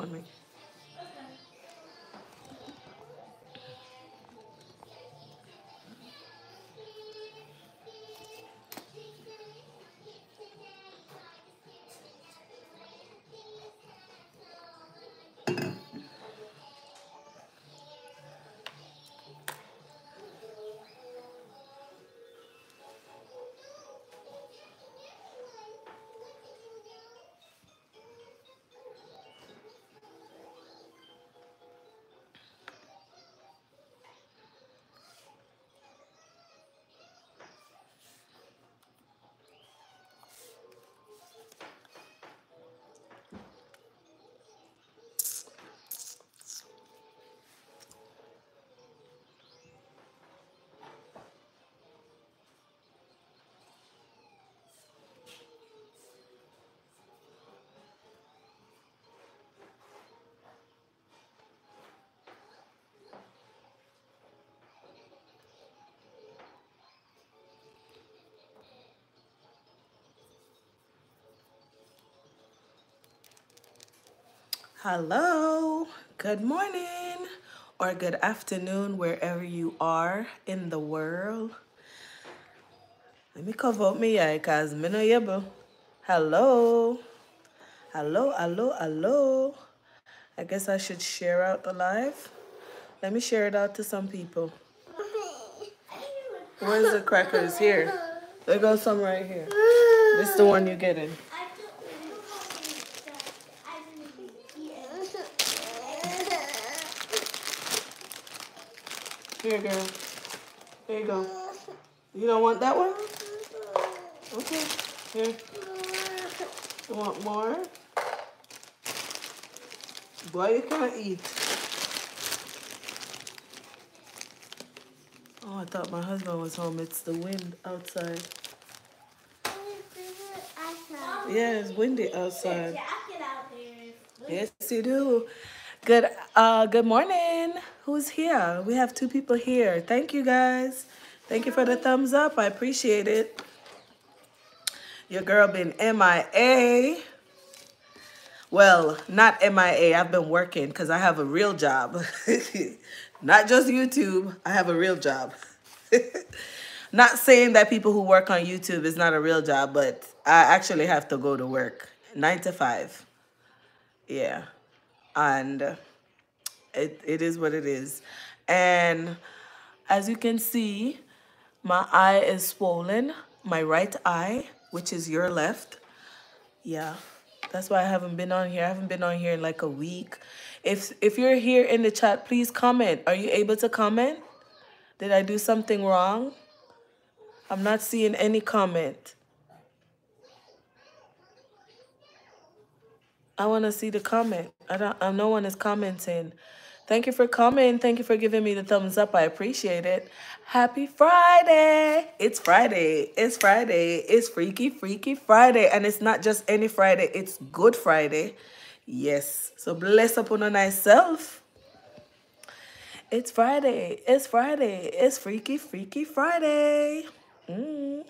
for me. Hello, good morning or good afternoon, wherever you are in the world. Let me cover up my eye because me no. Hello, hello, hello, hello. I guess I should share out the live. Let me share it out to some people. Where's the crackers? Here. There goes some right here. This is the one you're getting. Here, girl. There you go. You don't want that one? Okay. Here. You want more? Boy, you can't eat. Oh, I thought my husband was home. It's the wind outside. Yeah, it's windy outside. Yes, you do. Good uh good morning. Who's here? We have two people here. Thank you guys. Thank you for the thumbs up. I appreciate it. Your girl been MIA. Well, not MIA. I've been working because I have a real job. not just YouTube. I have a real job. not saying that people who work on YouTube is not a real job, but I actually have to go to work. Nine to five. Yeah and it, it is what it is. And as you can see, my eye is swollen, my right eye, which is your left. Yeah, that's why I haven't been on here. I haven't been on here in like a week. If if you're here in the chat, please comment. Are you able to comment? Did I do something wrong? I'm not seeing any comment. I want to see the comment. I don't. Uh, no one is commenting. Thank you for coming. Thank you for giving me the thumbs up. I appreciate it. Happy Friday. It's Friday. It's Friday. It's Freaky Freaky Friday. And it's not just any Friday, it's Good Friday. Yes. So bless upon a nice self. It's Friday. It's Friday. It's Freaky Freaky Friday. Mm.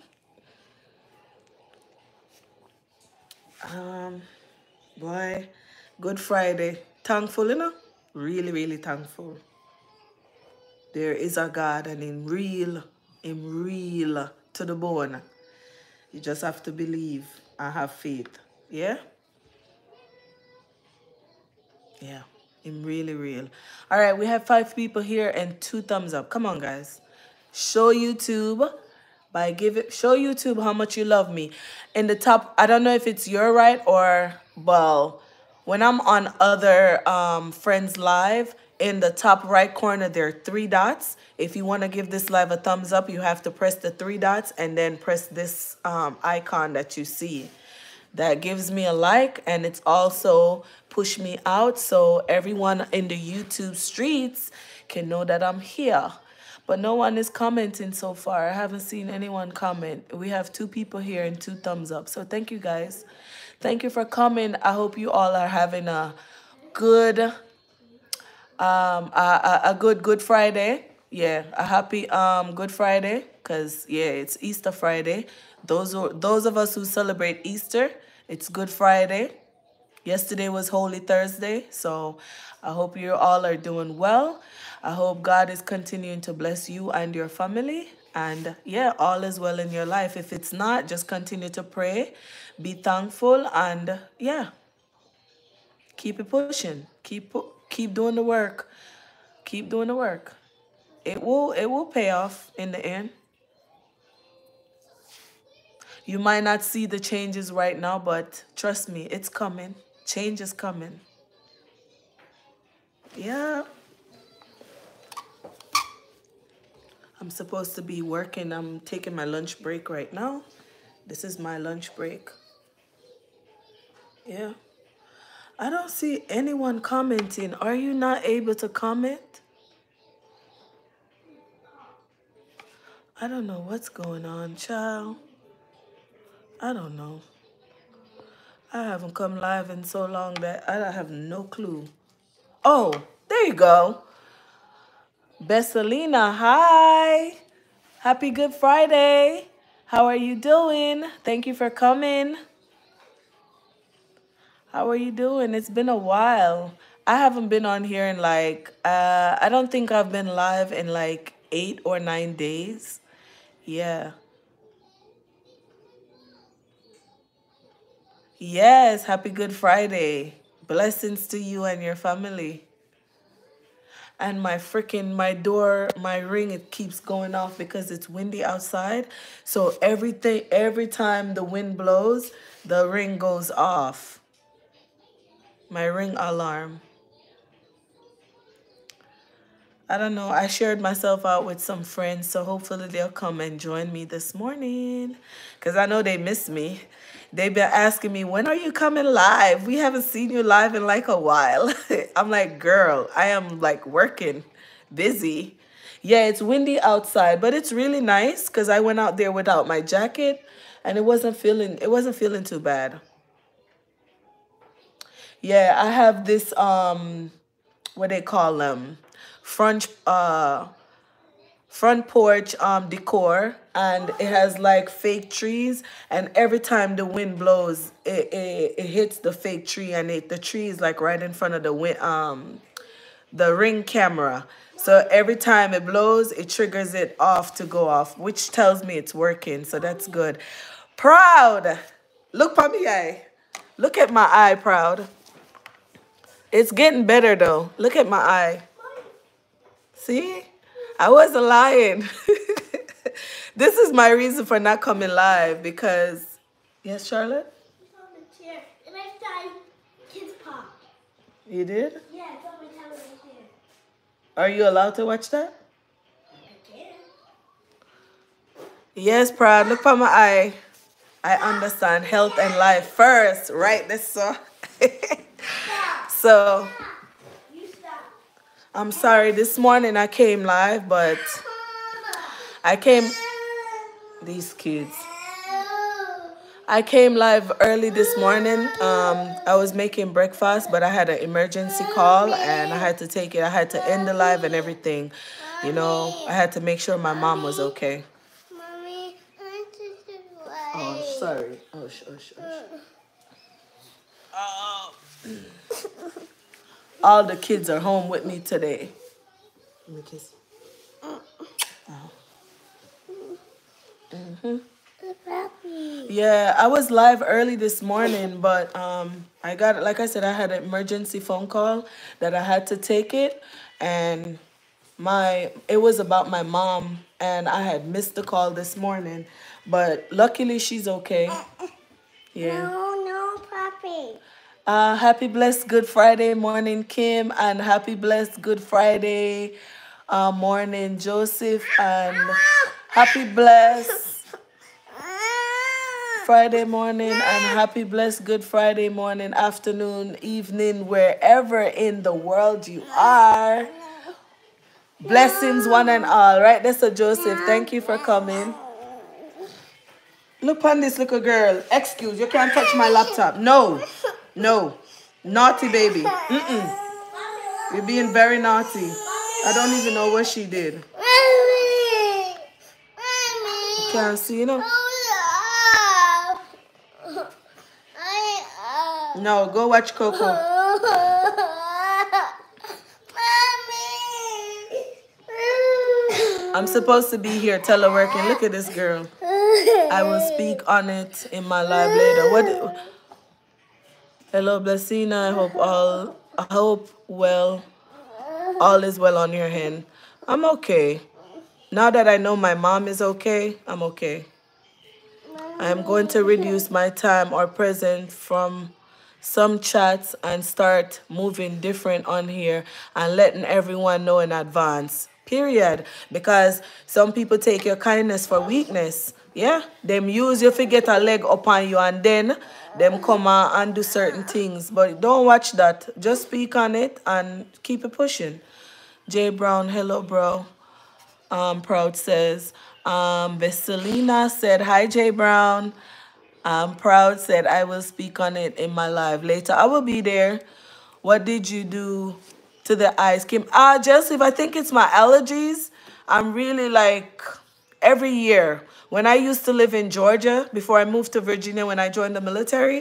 Um Boy, Good Friday. Thankful, you know? Really, really thankful. There is a God and in real, in real to the bone. You just have to believe and have faith. Yeah? Yeah. I'm really real. All right, we have five people here and two thumbs up. Come on, guys. Show YouTube by give it show YouTube how much you love me. In the top, I don't know if it's your right or well, when I'm on other um, friends live, in the top right corner, there are three dots. If you want to give this live a thumbs up, you have to press the three dots and then press this um, icon that you see. That gives me a like and it's also push me out so everyone in the YouTube streets can know that I'm here. But no one is commenting so far. I haven't seen anyone comment. We have two people here and two thumbs up. So thank you guys. Thank you for coming. I hope you all are having a good, um, a, a, good Good Friday. Yeah, a happy um Good Friday, cause yeah, it's Easter Friday. Those are those of us who celebrate Easter, it's Good Friday. Yesterday was Holy Thursday, so I hope you all are doing well. I hope God is continuing to bless you and your family. And yeah, all is well in your life. If it's not, just continue to pray, be thankful, and yeah, keep it pushing. Keep keep doing the work. Keep doing the work. It will it will pay off in the end. You might not see the changes right now, but trust me, it's coming. Change is coming. Yeah. I'm supposed to be working. I'm taking my lunch break right now. This is my lunch break. Yeah. I don't see anyone commenting. Are you not able to comment? I don't know what's going on, child. I don't know. I haven't come live in so long that I have no clue. Oh, there you go. Bessalina, hi. Happy Good Friday. How are you doing? Thank you for coming. How are you doing? It's been a while. I haven't been on here in like, uh, I don't think I've been live in like eight or nine days. Yeah. Yes, happy Good Friday. Blessings to you and your family. And my freaking my door, my ring, it keeps going off because it's windy outside. So everything every time the wind blows, the ring goes off. My ring alarm. I don't know. I shared myself out with some friends, so hopefully they'll come and join me this morning. Because I know they miss me. They've been asking me, when are you coming live? We haven't seen you live in like a while. I'm like, girl, I am like working, busy. Yeah, it's windy outside, but it's really nice because I went out there without my jacket and it wasn't feeling it wasn't feeling too bad. Yeah, I have this um what they call them French uh front porch um decor and it has like fake trees and every time the wind blows it, it, it hits the fake tree and it the tree is like right in front of the wind um the ring camera. So every time it blows it triggers it off to go off which tells me it's working so that's good. Proud! Look for me eye look at my eye proud. It's getting better though. Look at my eye. See? I wasn't lying. this is my reason for not coming live because... Yes, Charlotte? You did? Yeah, it's on my television. Are you allowed to watch that? I can. Yes, proud. Look for my eye. I understand health and life first, right? This so. so I'm sorry, this morning I came live, but I came, these kids. I came live early this morning. Um, I was making breakfast, but I had an emergency call and I had to take it. I had to end the live and everything. You know, I had to make sure my mom was okay. Mommy, Oh, sorry. Oh, shush, shush. Oh. All the kids are home with me today. Give me a kiss. Oh. Mm-hmm. Yeah, I was live early this morning, but um, I got, like I said, I had an emergency phone call that I had to take it, and my it was about my mom, and I had missed the call this morning, but luckily she's okay. Yeah. No, no, Papi. Uh, happy blessed Good Friday morning, Kim, and happy blessed Good Friday uh, morning, Joseph, and happy blessed Friday morning, and happy blessed Good Friday morning, afternoon, evening, wherever in the world you are. Blessings, one and all. Right, that's a Joseph. Thank you for coming. Look on this little girl. Excuse, you can't touch my laptop. No. No. Naughty baby. Mm-mm. You're being very naughty. I don't even know what she did. Mommy. Can't see, you know? No, go watch Coco. I'm supposed to be here teleworking. Look at this girl. I will speak on it in my live later. What? Hello, Blessina. I hope all. I hope well. All is well on your hand. I'm okay. Now that I know my mom is okay, I'm okay. I am going to reduce my time or present from some chats and start moving different on here and letting everyone know in advance period because some people take your kindness for weakness yeah them use you to get a leg upon you and then them come out and do certain things but don't watch that just speak on it and keep it pushing jay brown hello bro um proud says um Vesselina said hi jay brown um proud said i will speak on it in my live later i will be there what did you do to the eyes. Kim, ah, Joseph, I think it's my allergies. I'm really like every year. When I used to live in Georgia before I moved to Virginia when I joined the military,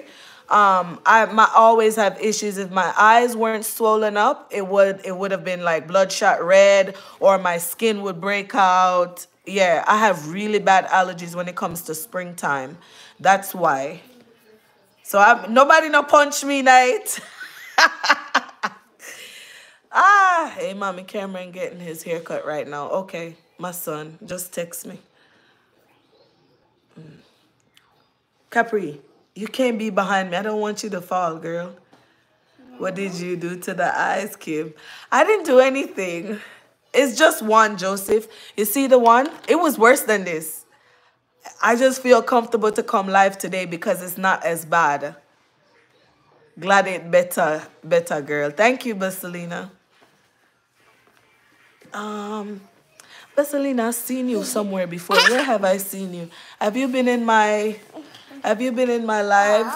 um, I my always have issues. If my eyes weren't swollen up, it would it would have been like bloodshot red, or my skin would break out. Yeah, I have really bad allergies when it comes to springtime. That's why. So I nobody no punch me night. Ah, hey, mommy Cameron getting his haircut right now. Okay, my son, just text me. Mm. Capri, you can't be behind me. I don't want you to fall, girl. What did you do to the eyes, Kim? I didn't do anything. It's just one, Joseph. You see the one? It was worse than this. I just feel comfortable to come live today because it's not as bad. Glad it better, better girl. Thank you, Baselina. Um, Vaseline, I've seen you somewhere before. Where have I seen you? Have you been in my have you been in my lives?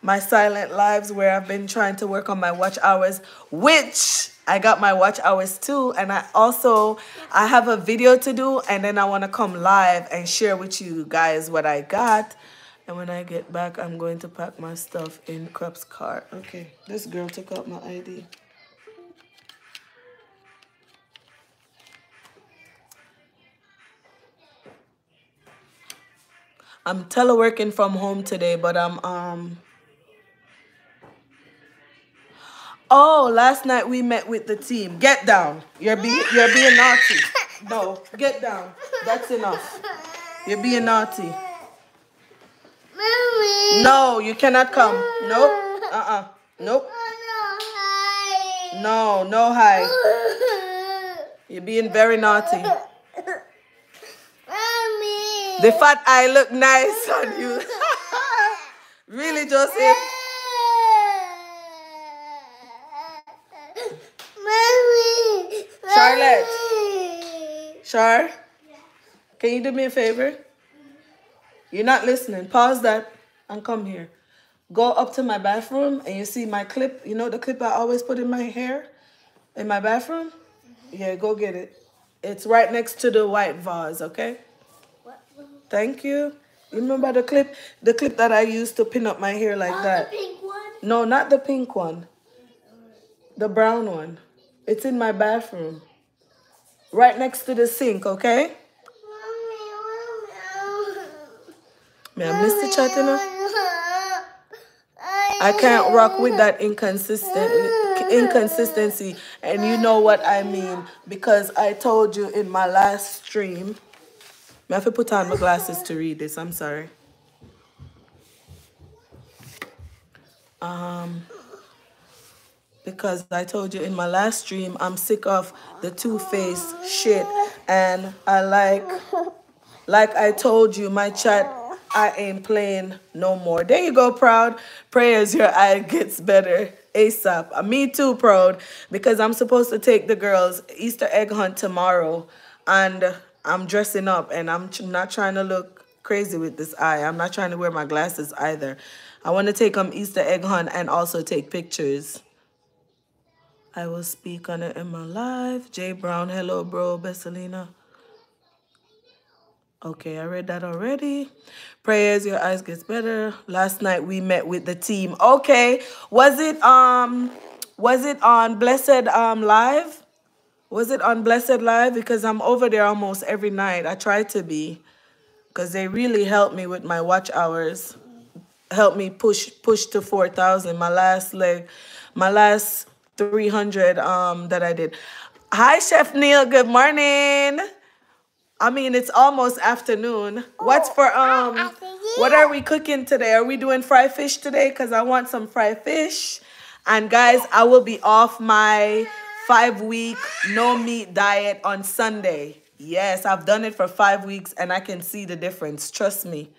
My silent lives where I've been trying to work on my watch hours, which I got my watch hours too. And I also I have a video to do and then I want to come live and share with you guys what I got. And when I get back, I'm going to pack my stuff in Crup's car. Okay, this girl took out my ID. I'm teleworking from home today, but I'm um Oh, last night we met with the team. Get down. You're being you're being naughty. No, get down. That's enough. You're being naughty. Mommy. No, you cannot come. Nope. Uh-uh. Nope. No, no hi. You're being very naughty. The fat eye look nice on you. really, Joseph? Mommy. Charlotte. Char, can you do me a favor? You're not listening. Pause that and come here. Go up to my bathroom and you see my clip. You know the clip I always put in my hair in my bathroom? Yeah, go get it. It's right next to the white vase, okay? Thank you. You remember the clip? The clip that I used to pin up my hair like Oh, that. the pink one? No, not the pink one. The brown one. It's in my bathroom. Right next to the sink, okay? May I miss the chat? I can't rock with that inconsistent inconsistency, and you know what I mean because I told you in my last stream. I have to put on my glasses to read this. I'm sorry. Um, because I told you in my last stream, I'm sick of the two-faced shit, and I like, like I told you, my chat I ain't playing no more. There you go, proud. Prayers your eye gets better ASAP. Uh, Me too, proud, because I'm supposed to take the girls Easter egg hunt tomorrow, and I'm dressing up, and I'm not trying to look crazy with this eye. I'm not trying to wear my glasses either. I want to take them Easter egg hunt and also take pictures. I will speak on it in my live. Jay Brown, hello, bro. Besselina. Okay, I read that already. Prayers, your eyes gets better. Last night we met with the team. Okay, was it um, was it on Blessed um live? Was it on Blessed live? Because I'm over there almost every night. I try to be, because they really help me with my watch hours. Help me push push to four thousand. My last leg, my last three hundred um that I did. Hi, Chef Neil. Good morning. I mean, it's almost afternoon. What's for um? What are we cooking today? Are we doing fried fish today? Cause I want some fried fish. And guys, I will be off my five week no meat diet on Sunday. Yes, I've done it for five weeks and I can see the difference. Trust me.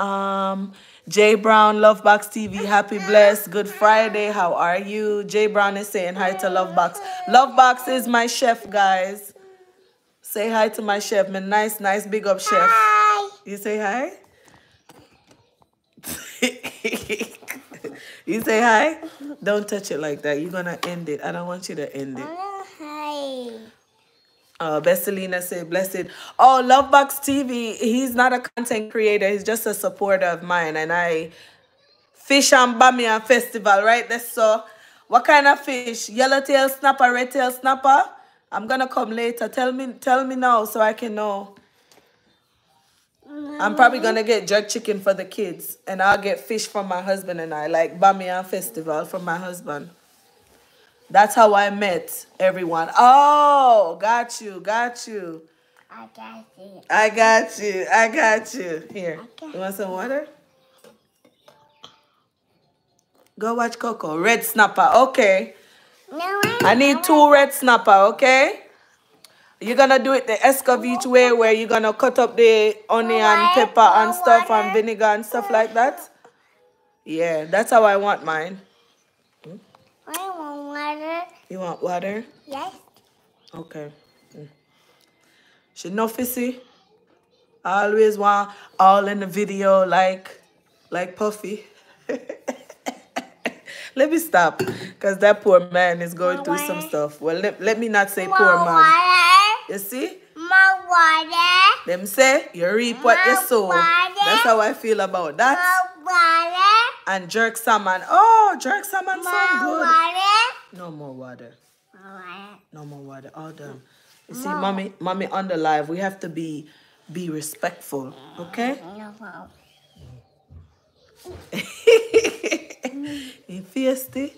Um, Jay Brown, Lovebox TV, happy blessed, good Friday. How are you? Jay Brown is saying hi to Lovebox. Lovebox is my chef, guys. Say hi to my chef, my nice, nice, big up chef. Hi. You say hi? you say hi? Don't touch it like that. You're gonna end it. I don't want you to end it. Hi. Uh, Besselina said, blessed. Oh, Lovebox TV. He's not a content creator. He's just a supporter of mine. And I fish and bammy and festival, right? That's so. What kind of fish? Yellowtail snapper, red tail snapper? I'm gonna come later. Tell me, tell me now so I can know. I'm probably gonna get jerk chicken for the kids, and I'll get fish for my husband and I, like bammy and festival for my husband. That's how I met everyone. Oh, got you, got you. I got you. I got you. I got you. Here. You want some water? Go watch Coco. Red snapper. Okay. No, I, I need two red snapper, okay? You're gonna do it the Escovitch way where you're gonna cut up the onion, pepper and stuff and vinegar and stuff like that. Yeah, that's how I want mine. I want water. You want water? Yes. Okay. Mm. She no fissy. I always want all in the video like like Puffy. let me stop. Because that poor man is going through some stuff. Well let, let me not say poor man. You see? More water. Eh? Them say you reap what you sow. water. Eh? That's how I feel about that. More water. Eh? And jerk salmon. Oh, jerk salmon sound More good. water. No more water. Water. No more water. All done. Mm. You see, mommy, mommy on the live, we have to be be respectful, okay? Mm, no more. In fiesty.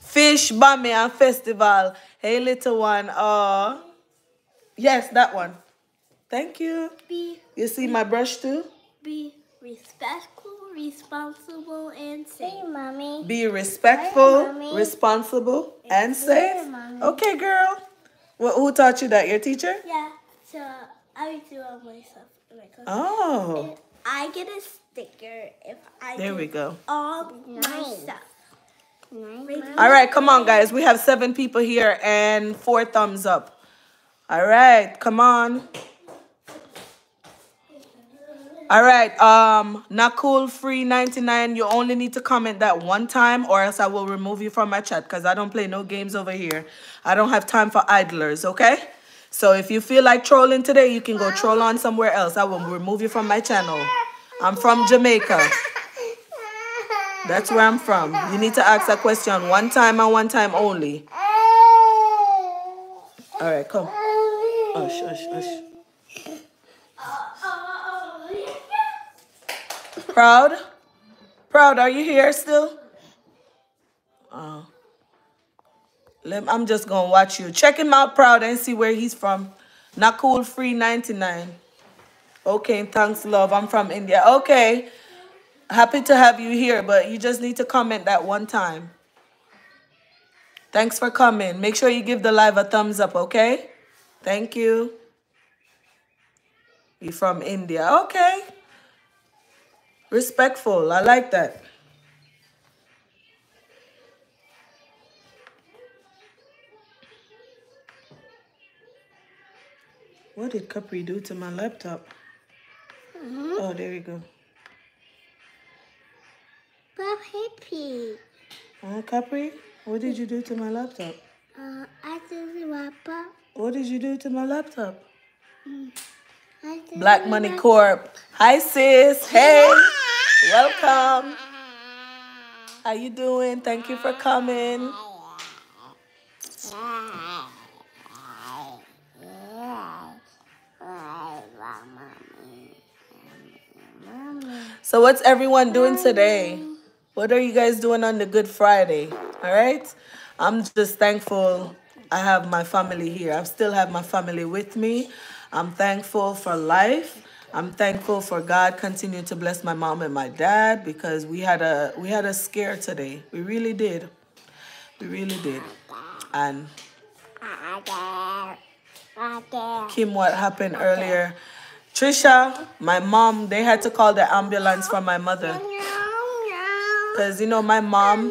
Fish bammy and Festival. Hey little one. Uh yes, that one. Thank you. Be You see my brush too? be respectful, responsible, and Hey, safe. mommy. Be respectful, Hi, Mommy. responsible, and safe. Mommy. Okay, girl. Wh- who taught you that? Your teacher? Yeah. So I do all my stuff. in my class. Oh, And I get a sticker if I there do we go. all my Nice. stuff. Nice, All right, come on, guys. We have seven people here and four thumbs up. All right, come on. All right, um, Nakul free 99. You only need to comment that one time or else I will remove you from my chat because I don't play no games over here. I don't have time for idlers, okay? So if you feel like trolling today, you can go troll on somewhere else. I will remove you from my channel. I'm from Jamaica. That's where I'm from. You need to ask a question one time and one time only. All right, come. Hush, hush, hush. Proud? Proud, are you here still? Oh. Let, I'm just going to watch you. Check him out, Proud, and see where he's from. Not cool, free 99. Okay, thanks, love. I'm from India. Okay. Happy to have you here, but you just need to comment that one time. Thanks for coming. Make sure you give the live a thumbs up, okay? Thank you. You from India. Okay. Respectful. I like that. What did Capri do to my laptop? Oh, there you go. Bob Hippie. Uh, Capri, what did you do to my laptop? Uh, I just wrap up. What did you do to my laptop? Black Money Corp. Hi sis. Hey. Welcome. How you doing? Thank you for coming. So what's everyone doing today? What are you guys doing on the Good Friday? All right? I'm just thankful I have my family here. I still have my family with me. I'm thankful for life. I'm thankful for God continuing to bless my mom and my dad because we had a we had a scare today. We really did. We really did. And Kim, what happened earlier? Trisha, my mom, they had to call the ambulance for my mother. Because, you know, my mom,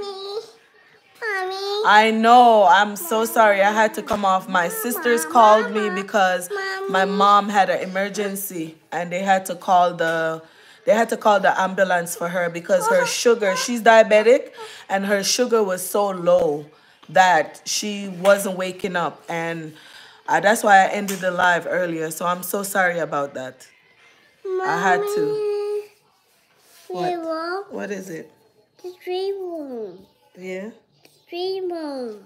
I know, I'm so sorry. I had to come off. My sisters called me because my mom had an emergency and they had to call the they had to call the ambulance for her because her sugar, she's diabetic and her sugar was so low that she wasn't waking up and uh, that's why I ended the live earlier. So I'm so sorry about that. I had to. What? What is it? The dream room. Yeah. Room.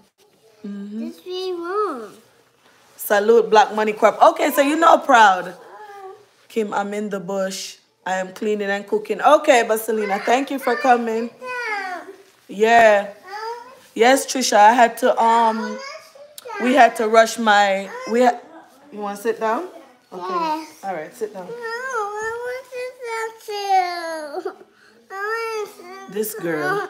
Mm-hmm. Dream room. Salute Black Money Corp. Okay, so you're not proud. Kim, I'm in the bush. I am cleaning and cooking. Okay, Baselina, thank you for coming. Yeah. Yes, Trisha, I had to um we had to rush my we had you want to sit down? Okay. Yes. All right, sit down. No, I want to sit down too. I want to sit This girl.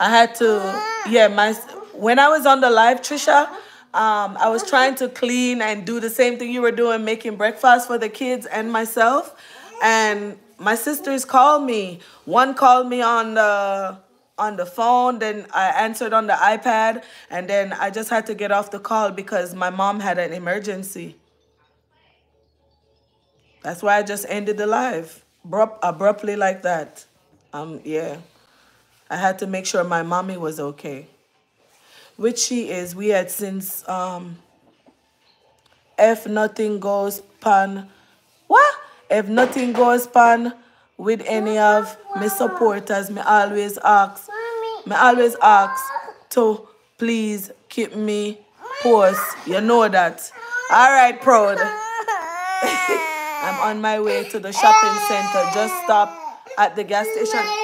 I had to yeah, my when I was on the live, Trisha, um, I was trying to clean and do the same thing you were doing, making breakfast for the kids and myself. And my sisters called me. One called me on the on the phone, then I answered on the iPad, and then I just had to get off the call because my mom had an emergency. That's why I just ended the live abruptly like that. Um, yeah. I had to make sure my mommy was okay. Which she is. We had since um if nothing goes pan what? If nothing goes pan with any of my supporters, me always ask me always ask to please keep me post. You know that. Alright, proud. I'm on my way to the shopping center. Just stop at the gas station.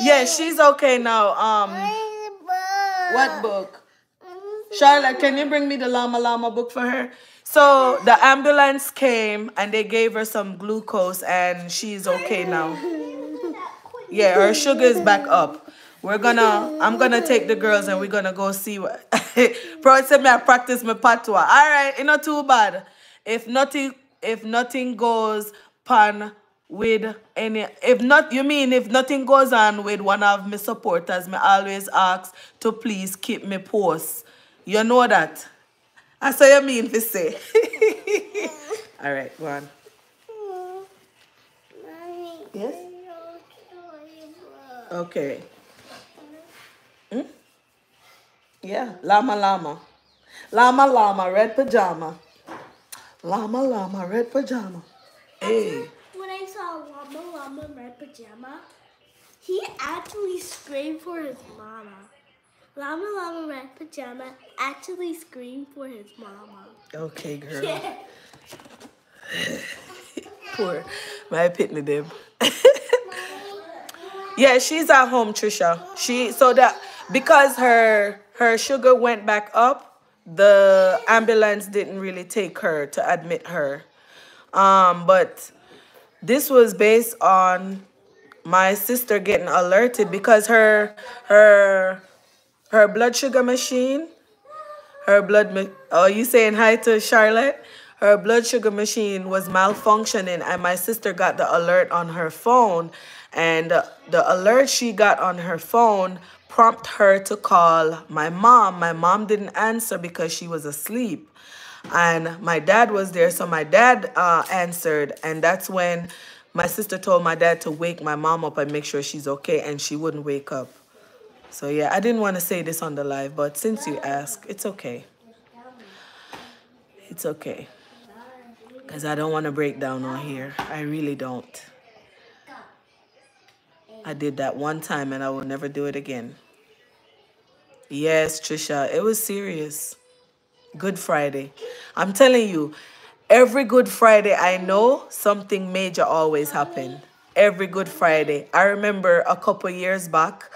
Yeah, she's okay now. Um, what book? Charlotte, can you bring me the Llama Llama book for her? So the ambulance came and they gave her some glucose and she's okay now. Yeah, her sugar is back up. We're gonna, I'm gonna take the girls and we're gonna go see what. Bro said me I practice my patois. All right, it's not too bad. If nothing, if nothing goes pan with any, if not, you mean if nothing goes on with one of my supporters, me always ask to please keep me post. You know that. I say you mean to say. All right, go on. Yes. Okay. Hmm? Yeah, llama llama. Llama llama, red pajama. Llama llama, red pajama. Hey. When I saw Llama Llama Red Pajama, he actually screamed for his mama. Llama Llama Red Pajama actually screamed for his mama. Okay, girl. Poor. My pitney them. yeah, she's at home, Trisha. She so that because her her sugar went back up, the ambulance didn't really take her to admit her. Um, but this was based on my sister getting alerted because her her her blood sugar machine her blood oh you saying hi to charlotte? Her blood sugar machine was malfunctioning and my sister got the alert on her phone. And the alert she got on her phone prompt her to call my mom. My mom didn't answer because she was asleep and my dad was there so my dad uh, answered and that's when my sister told my dad to wake my mom up and make sure she's okay and she wouldn't wake up so yeah i didn't want to say this on the live but since you ask it's okay It's okay. Because I don't want to break down on here. I really don't. I did that one time and I will never do it again. Yes, Trisha, it was serious. Good Friday. I'm telling you, every Good Friday I know something major always happen. Every Good Friday. I remember a couple years back,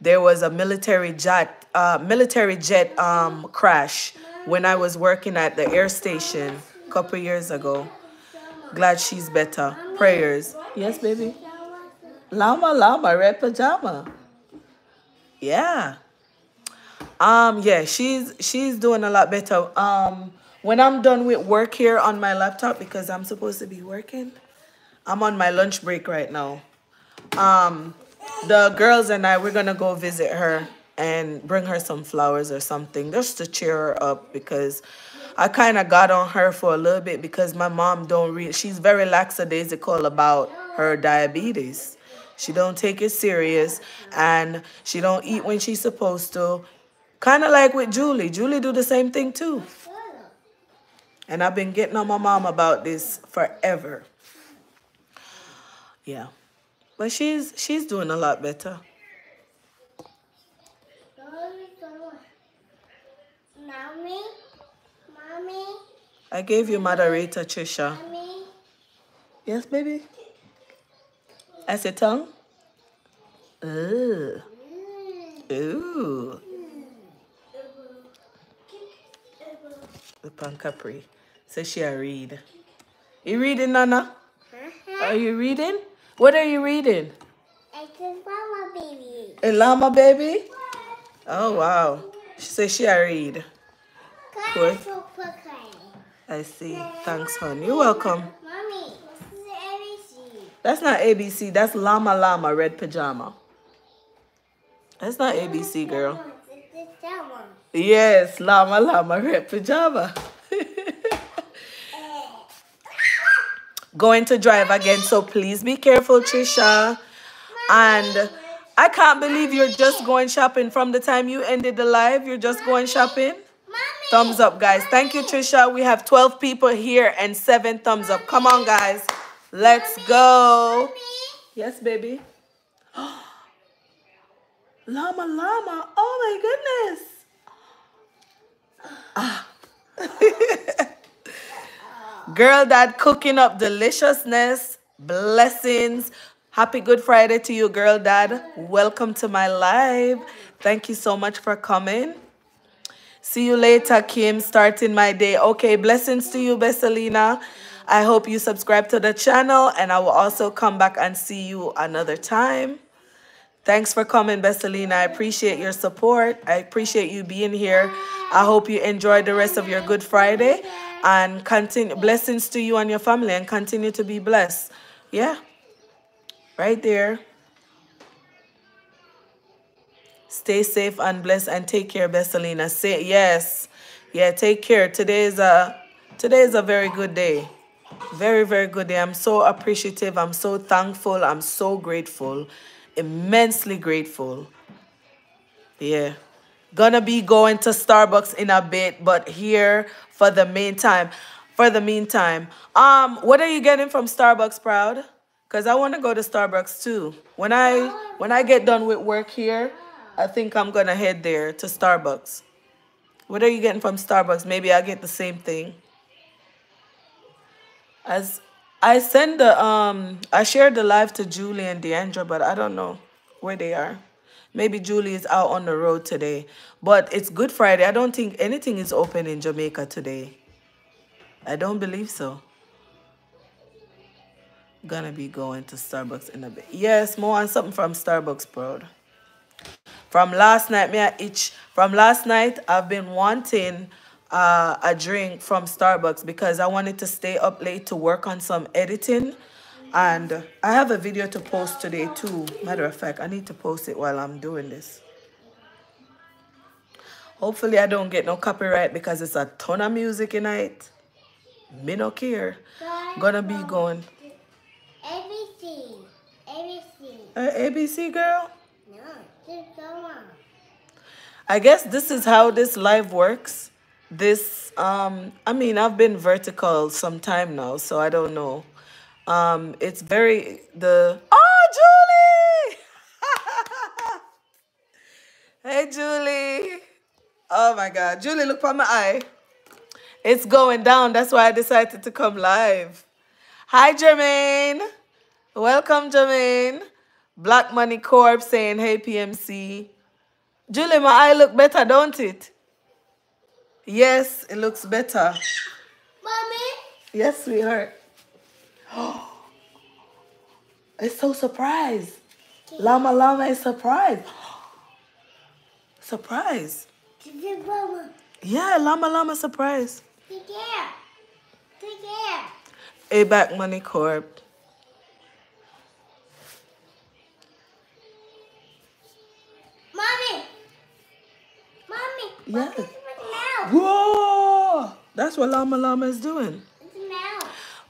there was a military jet, uh, military jet um, crash when I was working at the air station a couple years ago. Glad she's better. Prayers. Yes, baby. Llama, llama, red pajama. Yeah. Um, yeah, she's she's doing a lot better. Um, when I'm done with work here on my laptop because I'm supposed to be working, I'm on my lunch break right now. Um, the girls and I we're gonna go visit her and bring her some flowers or something just to cheer her up because I kind of got on her for a little bit because my mom don't read. She's very lackadaisical about her diabetes. She don't take it serious and she don't eat when she's supposed to. Kind of like with Julie. Julie do the same thing too. And I've been getting on my mom about this forever. Yeah. But she's she's doing a lot better. Mommy, mommy, I gave you moderator, Trisha. mommy. Yes, baby? I said tongue? Mm. Ooh. Ooh. The pan capri. So she a read. You reading, Nana? Uh-huh. Are you reading? What are you reading? It's a mama baby. A llama baby? Oh wow. She says she a read. Cookie. I see. Thanks, hon. You're welcome. Mommy, this is ABC. That's not ABC. That's llama llama red pajama. That's not ABC, girl. This is that one. Yes, llama llama red pajama. Going to drive again, so please be careful, Trisha. And I can't believe you're just going shopping from the time you ended the live. You're just going shopping. Thumbs up, guys. Thank you, Trisha. We have 12 people here and seven thumbs up. Come on, guys. Let's go. Yes, baby. llama, llama. Oh, my goodness. Ah. Girl, dad cooking up deliciousness, blessings. Happy Good Friday to you, girl, dad. Welcome to my live. Thank you so much for coming. See you later, Kim. Starting my day. Okay, blessings to you, Bessalina. I hope you subscribe to the channel, and I will also come back and see you another time. Thanks for coming, Bessalina. I appreciate your support. I appreciate you being here. I hope you enjoy the rest of your Good Friday and continue blessings to you and your family and continue to be blessed. Yeah. Right there. Stay safe and blessed and take care, Bessalina. Say yes. Yeah, take care. Today is a today is a very good day. Very, very good day. I'm so appreciative. I'm so thankful. I'm so grateful. Immensely grateful. Yeah. Gonna be going to Starbucks in a bit, but here for the meantime. For the meantime. Um, what are you getting from Starbucks, Proud? Cause I want to go to Starbucks too. When I when I get done with work here, I think I'm gonna head there to Starbucks. What are you getting from Starbucks? Maybe I'll get the same thing. As I send the um I shared the live to Julie and Deandra, but I don't know where they are. Maybe Julie is out on the road today. But it's Good Friday. I don't think anything is open in Jamaica today. I don't believe so. Gonna be going to Starbucks in a bit. Yes, more on something from Starbucks, bro. From last night, me I itch. From last night, I've been wanting uh, a drink from Starbucks because I wanted to stay up late to work on some editing. And I have a video to post today too. Matter of fact, I need to post it while I'm doing this. Hopefully I don't get no copyright because it's a ton of music in it. Me no care. Gonna be going. ABC. ABC. Uh, ABC girl? No, is the one. I guess this is how this live works. This um I mean I've been vertical some time now, so I don't know. Um it's very the Oh Julie! hey Julie. Oh my god. Julie, look for my eye. It's going down. That's why I decided to come live. Hi Jermaine. Welcome Jermaine. Black Money Corp saying hey PMC. Julie, my eye look better, don't it? Yes, it looks better. Mommy? Yes, sweetheart. Oh, It's so surprised. Llama Llama is surprised. Surprise. Did you mama? Yeah, Llama Llama surprise. Take care. Take care. A back money corp. Mommy. Mommy. Yes. What is with mouth? Whoa! That's what Llama Llama is doing.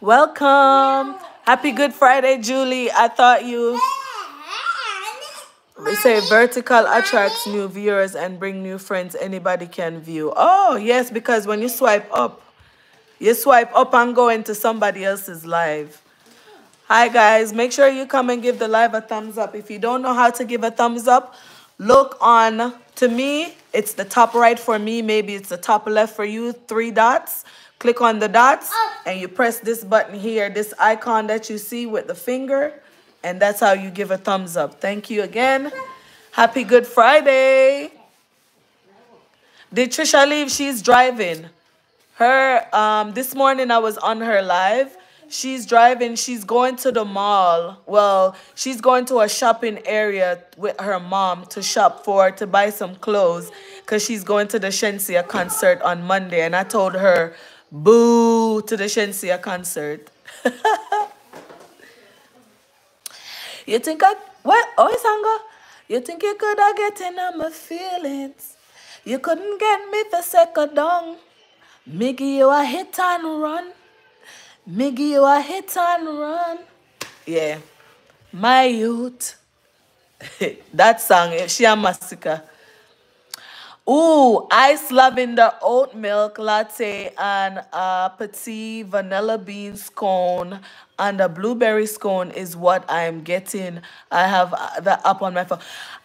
Welcome. Happy Good Friday, Julie. I thought you. We say vertical attracts new viewers and bring new friends anybody can view. Oh, yes, because when you swipe up, you swipe up and go into somebody else's live. Hi, guys. Make sure you come and give the live a thumbs up. If you don't know how to give a thumbs up, look on, to me, it's the top right for me. Maybe it's the top left for you, three dots. Click on the dots and you press this button here, this icon that you see with the finger. And that's how you give a thumbs up. Thank you again. Happy Good Friday. Did Trisha leave? She's driving. Her um this morning I was on her live. She's driving, she's going to the mall. Well, she's going to a shopping area with her mom to shop for to buy some clothes because she's going to the Shenseea concert on Monday. And I told her, boo to the Shenseea concert. You think I what? Oh, it's hunger. You think you could have get in on my feelings? You couldn't get me the second down. Give you a hit and run. Me give you a hit and run. Yeah, my youth. that song, eh, she a massacre. Ooh, ice lavender oat milk latte and a petit vanilla bean scone and a blueberry scone is what I'm getting. I have uh, the app on my phone.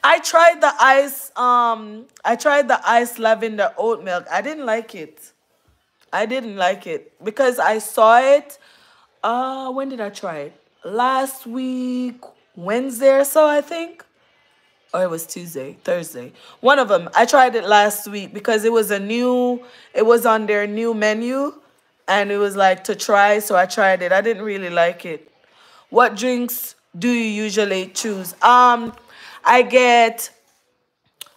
I tried the ice um I tried the ice lavender oat milk. I didn't like it. I didn't like it because I saw it uh when did I try it? Last week Wednesday or so, I think or it was Tuesday, Thursday. One of them. I tried it last week because it was a new, it was on their new menu and it was like to try. So I tried it. I didn't really like it. What drinks do you usually choose? Um, I get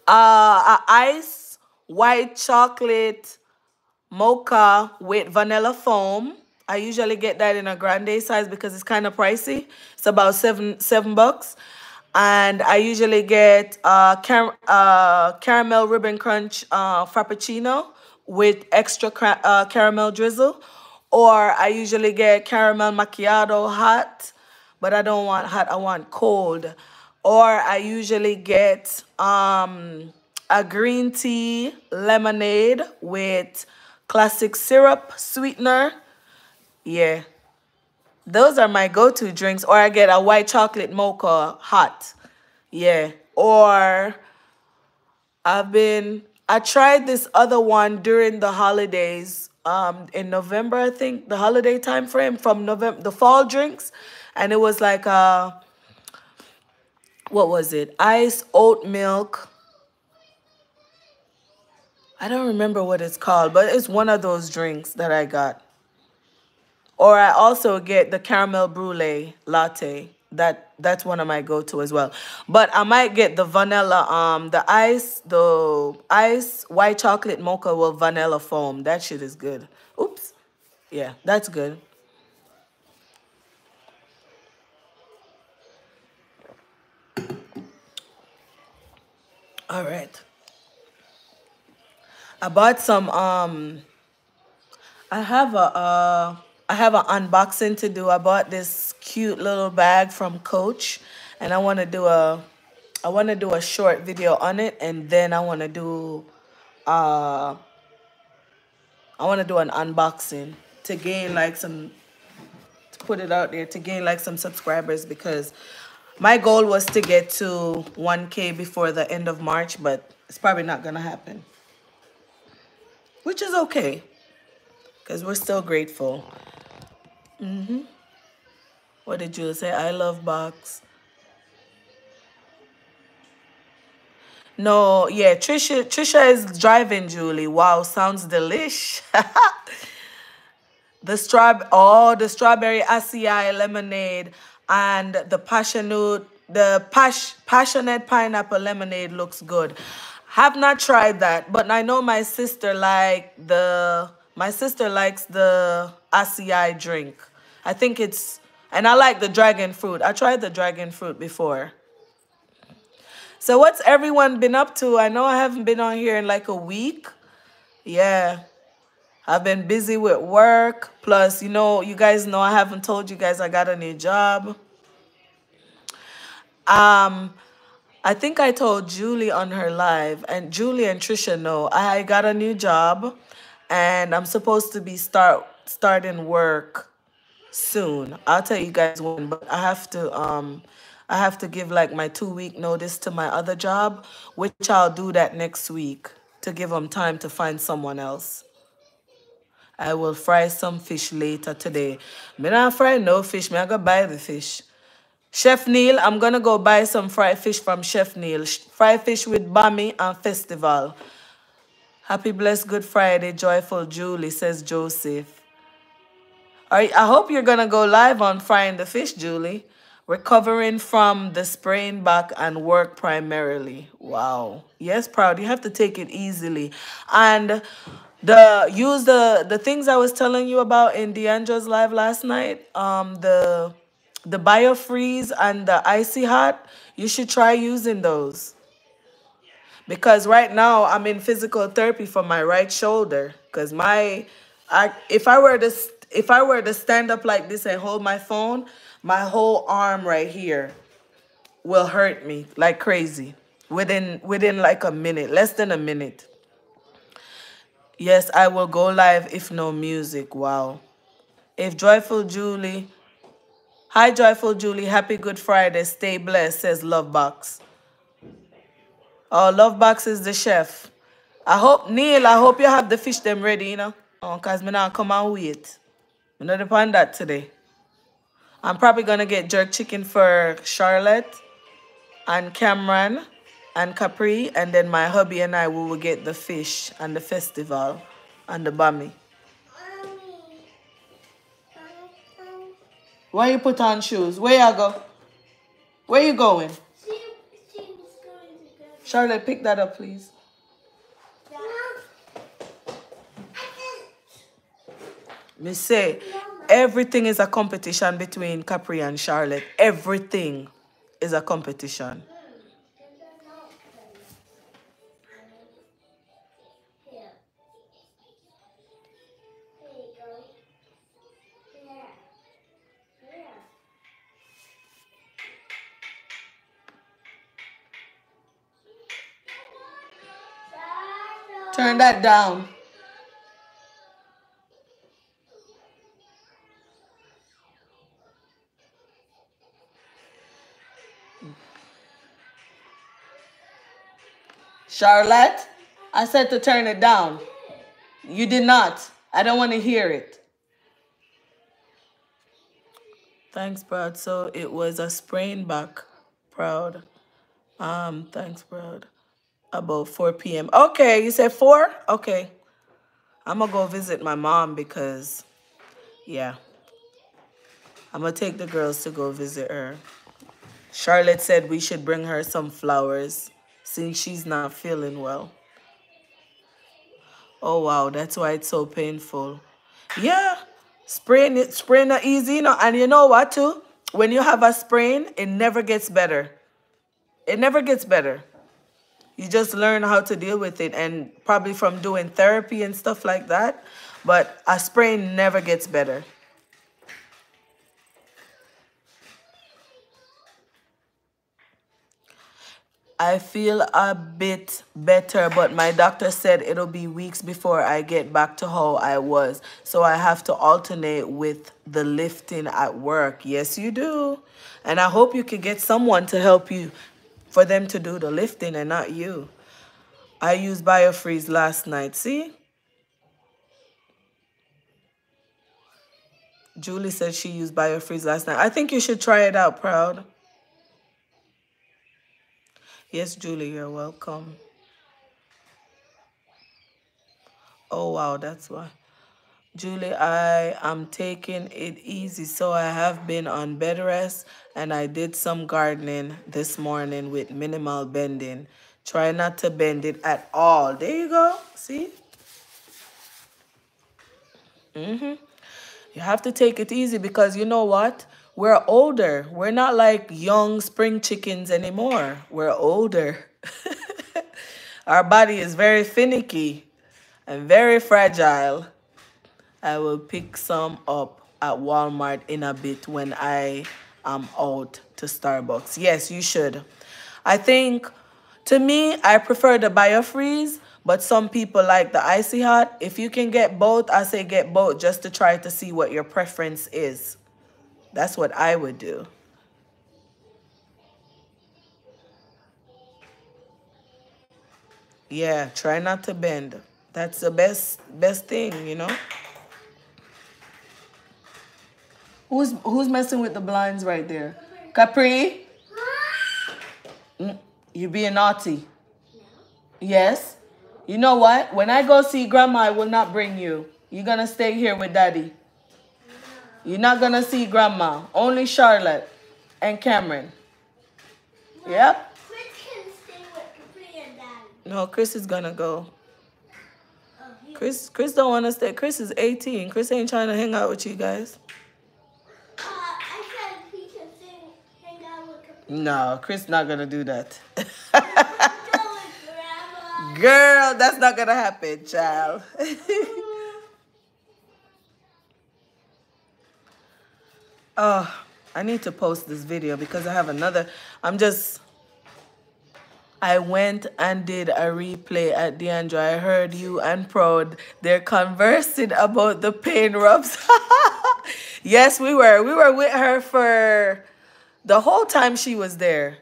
uh, ice, white chocolate, mocha with vanilla foam. I usually get that in a grande size because it's kind of pricey. It's about seven seven bucks and I usually get uh, car uh, caramel ribbon crunch uh, frappuccino with extra uh, caramel drizzle, or I usually get caramel macchiato hot, but I don't want hot, I want cold, or I usually get um, a green tea lemonade with classic syrup sweetener. Yeah, those are my go-to drinks. Or I get a white chocolate mocha hot. Yeah. Or I've been, I tried this other one during the holidays um, in November, I think, the holiday time frame from November, the fall drinks. And it was like, uh, what was it? Ice, oat milk. I don't remember what it's called, but it's one of those drinks that I got. Or I also get the caramel brulee latte. That that's one of my go-to as well. But I might get the vanilla, um, the ice, the ice white chocolate mocha with vanilla foam. That shit is good. Oops. Yeah, that's good. All right. I bought some um I have a uh I have an unboxing to do. I bought this cute little bag from Coach and I want to do a I want to do a short video on it and then I want to do uh I want to do an unboxing to gain like some, to put it out there to gain like some subscribers because my goal was to get to 1K before the end of March, but it's probably not going to happen. Which is okay because we're still grateful. Mm-hmm. What did you say? I love box. No, yeah, Trisha Trisha is driving Julie. Wow, sounds delish. the straw oh the strawberry acai lemonade and the passionate the pas passionate pineapple lemonade looks good. Have not tried that, but I know my sister like the my sister likes the acai drink. I think it's and I like the dragon fruit. I tried the dragon fruit before. So what's everyone been up to? I know I haven't been on here in like a week. Yeah. I've been busy with work. Plus, you know, you guys know I haven't told you guys I got a new job. Um, I think I told Julie on her live, and Julie and Trisha know I got a new job, and I'm supposed to be start starting work soon. I'll tell you guys when, but I have to um I have to give like my two week notice to my other job, which I'll do that next week to give them time to find someone else. I will fry some fish later today. Me not fry no fish. Me I go buy the fish. Chef Neil, I'm gonna go buy some fried fish from Chef Neil. Fried fish with bammy and festival. Happy blessed Good Friday, joyful Julie, says Joseph. All right, I hope you're gonna go live on frying the fish, Julie. Recovering from the sprain back and work primarily. Wow. Yes, proud. You have to take it easily. And the use the the things I was telling you about in Deandra's live last night. Um the the biofreeze and the icy hot, you should try using those. Because right now I'm in physical therapy for my right shoulder. Because my I if I were to if I were to stand up like this and hold my phone, my whole arm right here will hurt me like crazy within within like a minute, less than a minute. Yes, I will go live if no music. Wow. If Joyful Julie, hi Joyful Julie, happy Good Friday, stay blessed, says Lovebox. Oh, Lovebox is the chef. I hope, Neil, I hope you have the fish them ready, you know. Oh, cause me now come and wait. I'm not upon that today. I'm probably going to get jerk chicken for Charlotte and Cameron and Capri. And then my hubby and I, we will get the fish and the festival and the bammy. Why you put on shoes? Where you go? Where you going? Charlotte, pick that up, please. Me say, everything is a competition between Capri and Charlotte. Everything is a competition. Turn that down. Charlotte, I said to turn it down. You did not. I don't want to hear it. Thanks, Proud. So it was a sprain back, Proud. Um, thanks, Proud. About 4 p.m. Okay, you said 4? Okay. I'm going to go visit my mom because, yeah. I'm going to take the girls to go visit her. Charlotte said we should bring her some flowers since she's not feeling well. Oh wow, that's why it's so painful. Yeah, sprain it, sprain are easy, you know, and you know what too? When you have a sprain, it never gets better. It never gets better. You just learn how to deal with it and probably from doing therapy and stuff like that. But a sprain never gets better. I feel a bit better, but my doctor said it'll be weeks before I get back to how I was. So I have to alternate with the lifting at work. Yes, you do. And I hope you can get someone to help you for them to do the lifting and not you. I used BioFreeze last night. See? Julie said she used BioFreeze last night. I think you should try it out, Proud. Yes, Julie, you're welcome. Oh, wow, that's why. Julie, I am taking it easy. So I have been on bed rest and I did some gardening this morning with minimal bending. Try not to bend it at all. There you go. See? Mm-hmm. You have to take it easy because you know what? We're older. We're not like young spring chickens anymore. We're older. Our body is very finicky and very fragile. I will pick some up at Walmart in a bit when I am out to Starbucks. Yes, you should. I think, to me, I prefer the BioFreeze, but some people like the Icy Hot. If you can get both, I say get both just to try to see what your preference is. That's what I would do. Yeah, try not to bend. That's the best best thing, you know. Who's who's messing with the blinds right there? Capri? Mm, you being naughty? Yes. You know what? When I go see grandma, I will not bring you. You're gonna stay here with daddy. You're not going to see grandma. Only Charlotte and Cameron. Yep. Chris can stay with Capri and Daddy. No, Chris is going to go. Chris Chris don't want to stay. Chris is 18. Chris ain't trying to hang out with you guys. Uh, I said he can stay, hang out with Capri. No, Chris not going to do that. Go with Grandma. Girl, that's not going to happen, child. Oh, I need to post this video because I have another. I'm just. I went and did a replay at Deandra. I heard you and Proud. They're conversing about the pain rubs. yes, we were. We were with her for the whole time she was there.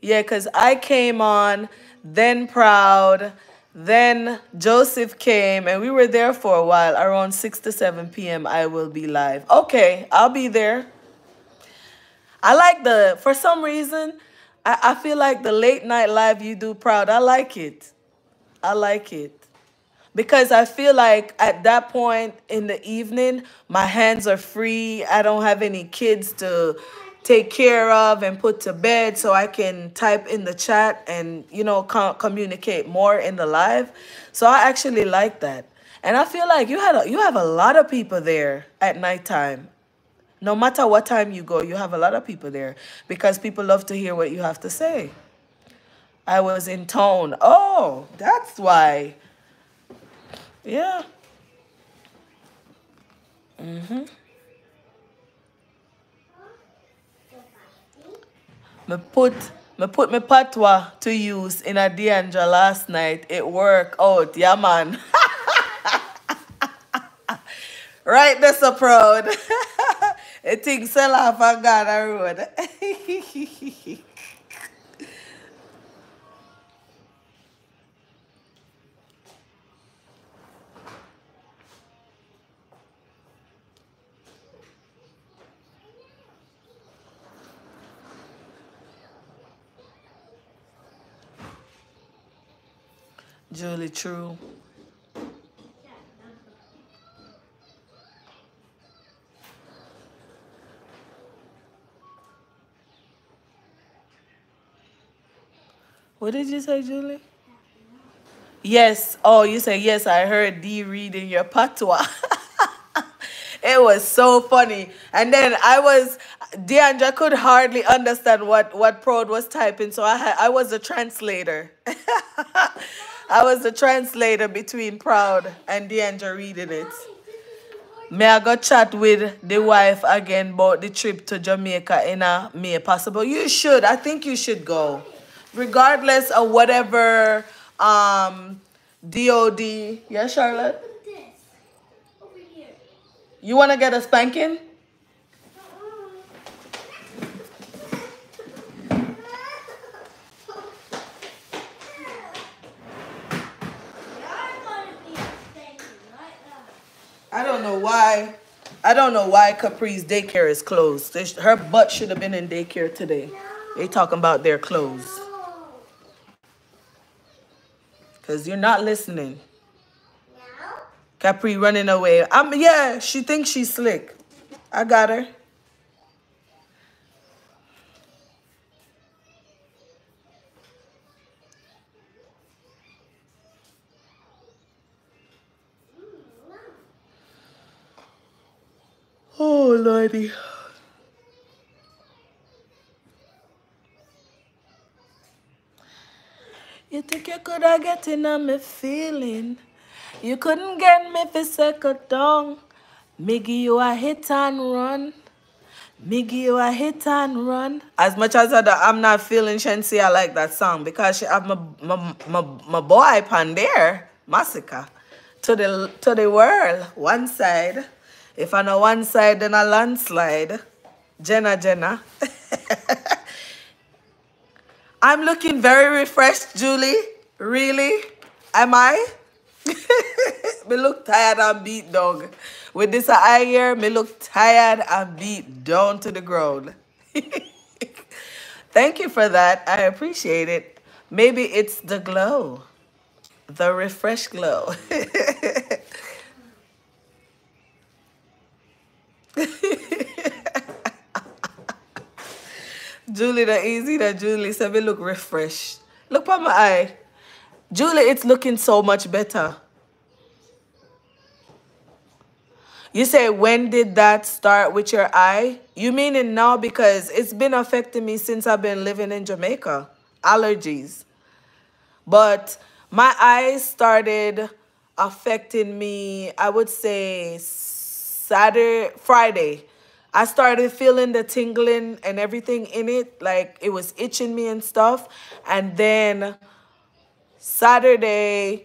Yeah, because I came on, then Proud, then Joseph came and we were there for a while. Around 6 to 7 p.m. I will be live. Okay, I'll be there. I like the, for some reason, I, I feel like the late night live you do proud. I like it. I like it. Because I feel like at that point in the evening, my hands are free. I don't have any kids to take care of and put to bed so I can type in the chat and, you know, co communicate more in the live. So I actually like that. And I feel like you had a, you have a lot of people there at nighttime. No matter what time you go, you have a lot of people there because people love to hear what you have to say. I was in tone. Oh, that's why. Yeah. Mm-hmm. Me put me put my patois to use in a Deandra last night. It worked out, yeah man. right, that's so proud. it thing sell off and gone a road. Julie True. What did you say, Julie? Yes. Oh, you say yes. I heard D reading your patois. it was so funny. And then I was, Deandra could hardly understand what what Proud was typing, so I I was a translator. I was the translator between Proud and Deandra reading it. May I go chat with the wife again about the trip to Jamaica in a May possible? You should. I think you should go. Regardless of whatever um DOD. Yeah, Charlotte? Look at this. Over here. You wanna get a spanking? You're gonna be thinking right now. I don't know why. I don't know why Capri's daycare is closed. Her butt should have been in daycare today. They talking about their clothes. Oh. Cause you're not listening. Capri running away. Um yeah, she thinks she's slick. I got her. Oh lordy. You think you could have get in on me feeling? You couldn't get me for second down. Me give you a hit and run. Me give you a hit and run. As much as I, do- I'm not feeling Shenseea, I like that song because she have my my, my, my boy pan there, Masicka, to the to the world. One side. If I know one side, then a landslide. Jenna Jenna. I'm looking very refreshed, Julie. Really? Am I? me look tired and beat dog. With this eye here, me look tired and beat down to the ground. Thank you for that. I appreciate it. Maybe it's the glow. The refresh glow. Julie, the easy that Julie said me look refreshed. Look at my eye. Julie, it's looking so much better. You say, when did that start with your eye? You mean it now because it's been affecting me since I've been living in Jamaica. Allergies. But my eyes started affecting me, I would say Saturday, Friday. I started feeling the tingling and everything in it, like it was itching me and stuff. And then Saturday,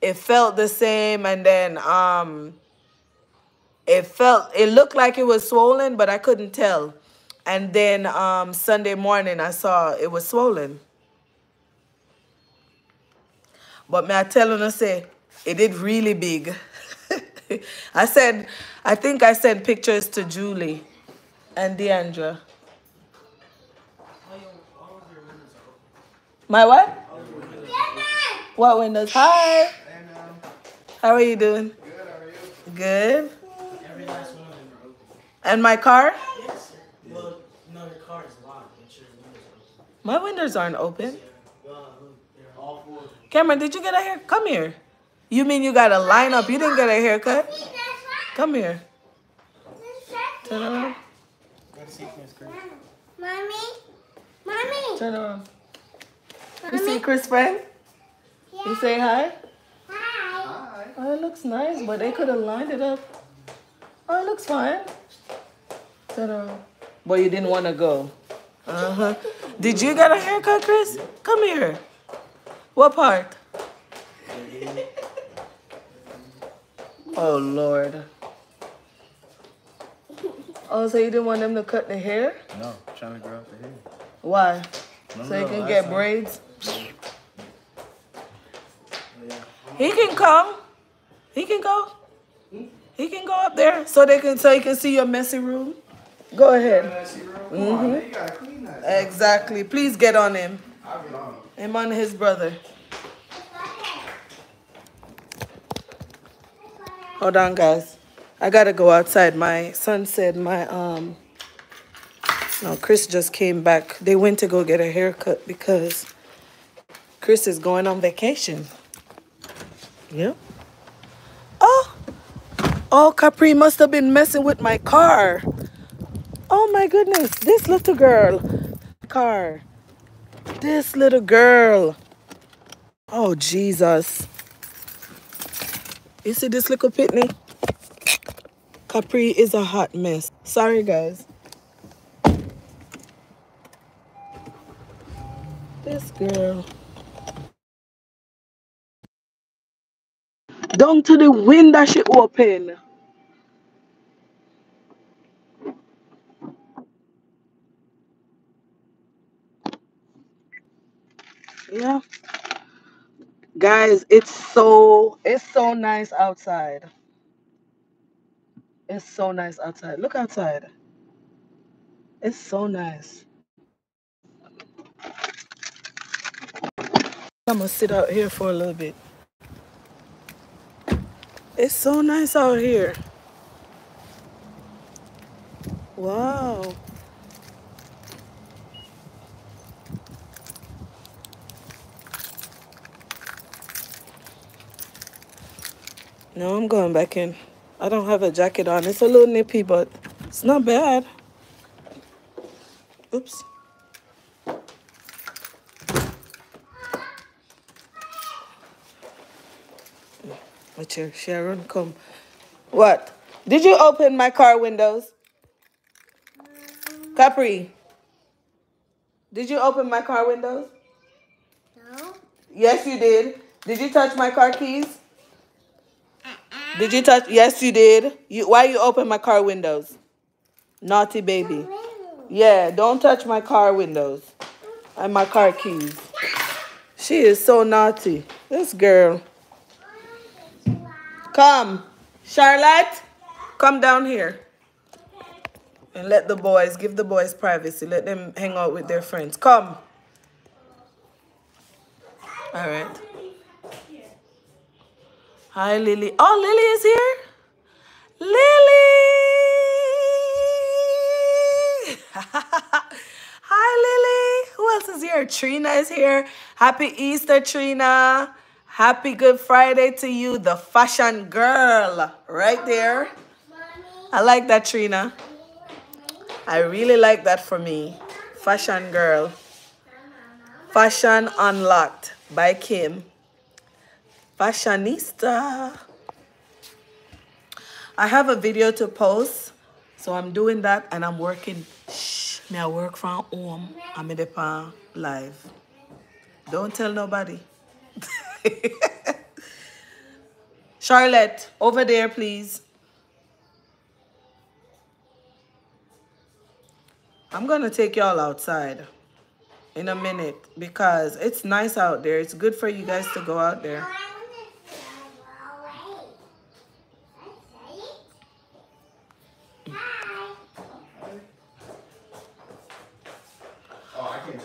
it felt the same. And then um, it felt, it looked like it was swollen, but I couldn't tell. And then um, Sunday morning, I saw it was swollen. But may I tell you, say, it did really big. I said, I think I sent pictures to Julie and Deandra. My what? What windows? Hi. How are you doing? Good. And my car? Yes. Well, no, your car is locked. My windows aren't open. Cameron, did you get a hair? Come here. You mean you got a line up? You didn't get a haircut? See, that's right. Come here. Turn around. Go to sequence, Chris. Mommy? Mommy? Turn around. You see Chris friend? You Yeah. say hi? Hi. Oh, it looks nice, but they could have lined it up. Oh, it looks fine. Turn around. But you didn't want to go. Uh huh. Did you get a haircut, Chris? Come here. What part? Oh Lord. Oh, so you didn't want them to cut the hair? No, trying to grow out the hair. Why? Remember So you can get time? braids? He can come. He can go. He can go up there so they can so he can see your messy room. Go ahead. Mm-hmm. You clean that. Exactly. Please get on him. I'll get on. Him on his brother. Hold on, guys. I gotta go outside. My son said my um. No, Chris just came back. They went to go get a haircut because Chris is going on vacation. Yep. Oh, oh, Capri must have been messing with my car. Oh my goodness, this little girl car. This little girl. Oh Jesus. You see this little pitney? Capri is a hot mess. Sorry, guys. This girl. Down to the window she open. Yeah. Guys, it's so it's so nice outside. It's so nice outside. Look outside. It's so nice. I'm gonna sit out here for a little bit. It's so nice out here. Wow. No, I'm going back in. I don't have a jacket on. It's a little nippy, but it's not bad. Oops. What's your Sharon? Come. What? Did you open my car windows? Capri. Did you open my car windows? No. Yes, you did. Did you touch my car keys? Did you touch? Yes, you did. You why you open my car windows? Naughty baby. Yeah, don't touch my car windows and my car keys. She is so naughty. This girl. Come, Charlotte. Come down here. And let the boys, give the boys privacy. Let them hang out with their friends. Come. All right. Hi, Lily. Oh, Lily is here. Lily. Hi, Lily. Who else is here? Trina is here. Happy Easter, Trina. Happy Good Friday to you, the fashion girl. Right there. I like that, Trina. I really like that for me. Fashion girl. Fashion Unlocked by Kim. Fashionista. I have a video to post, so I'm doing that and I'm working. Shh, me I work from home. I'm in the pan live. Don't tell nobody. Charlotte, over there, please. I'm gonna take y'all outside in a minute because it's nice out there. It's good for you guys to go out there.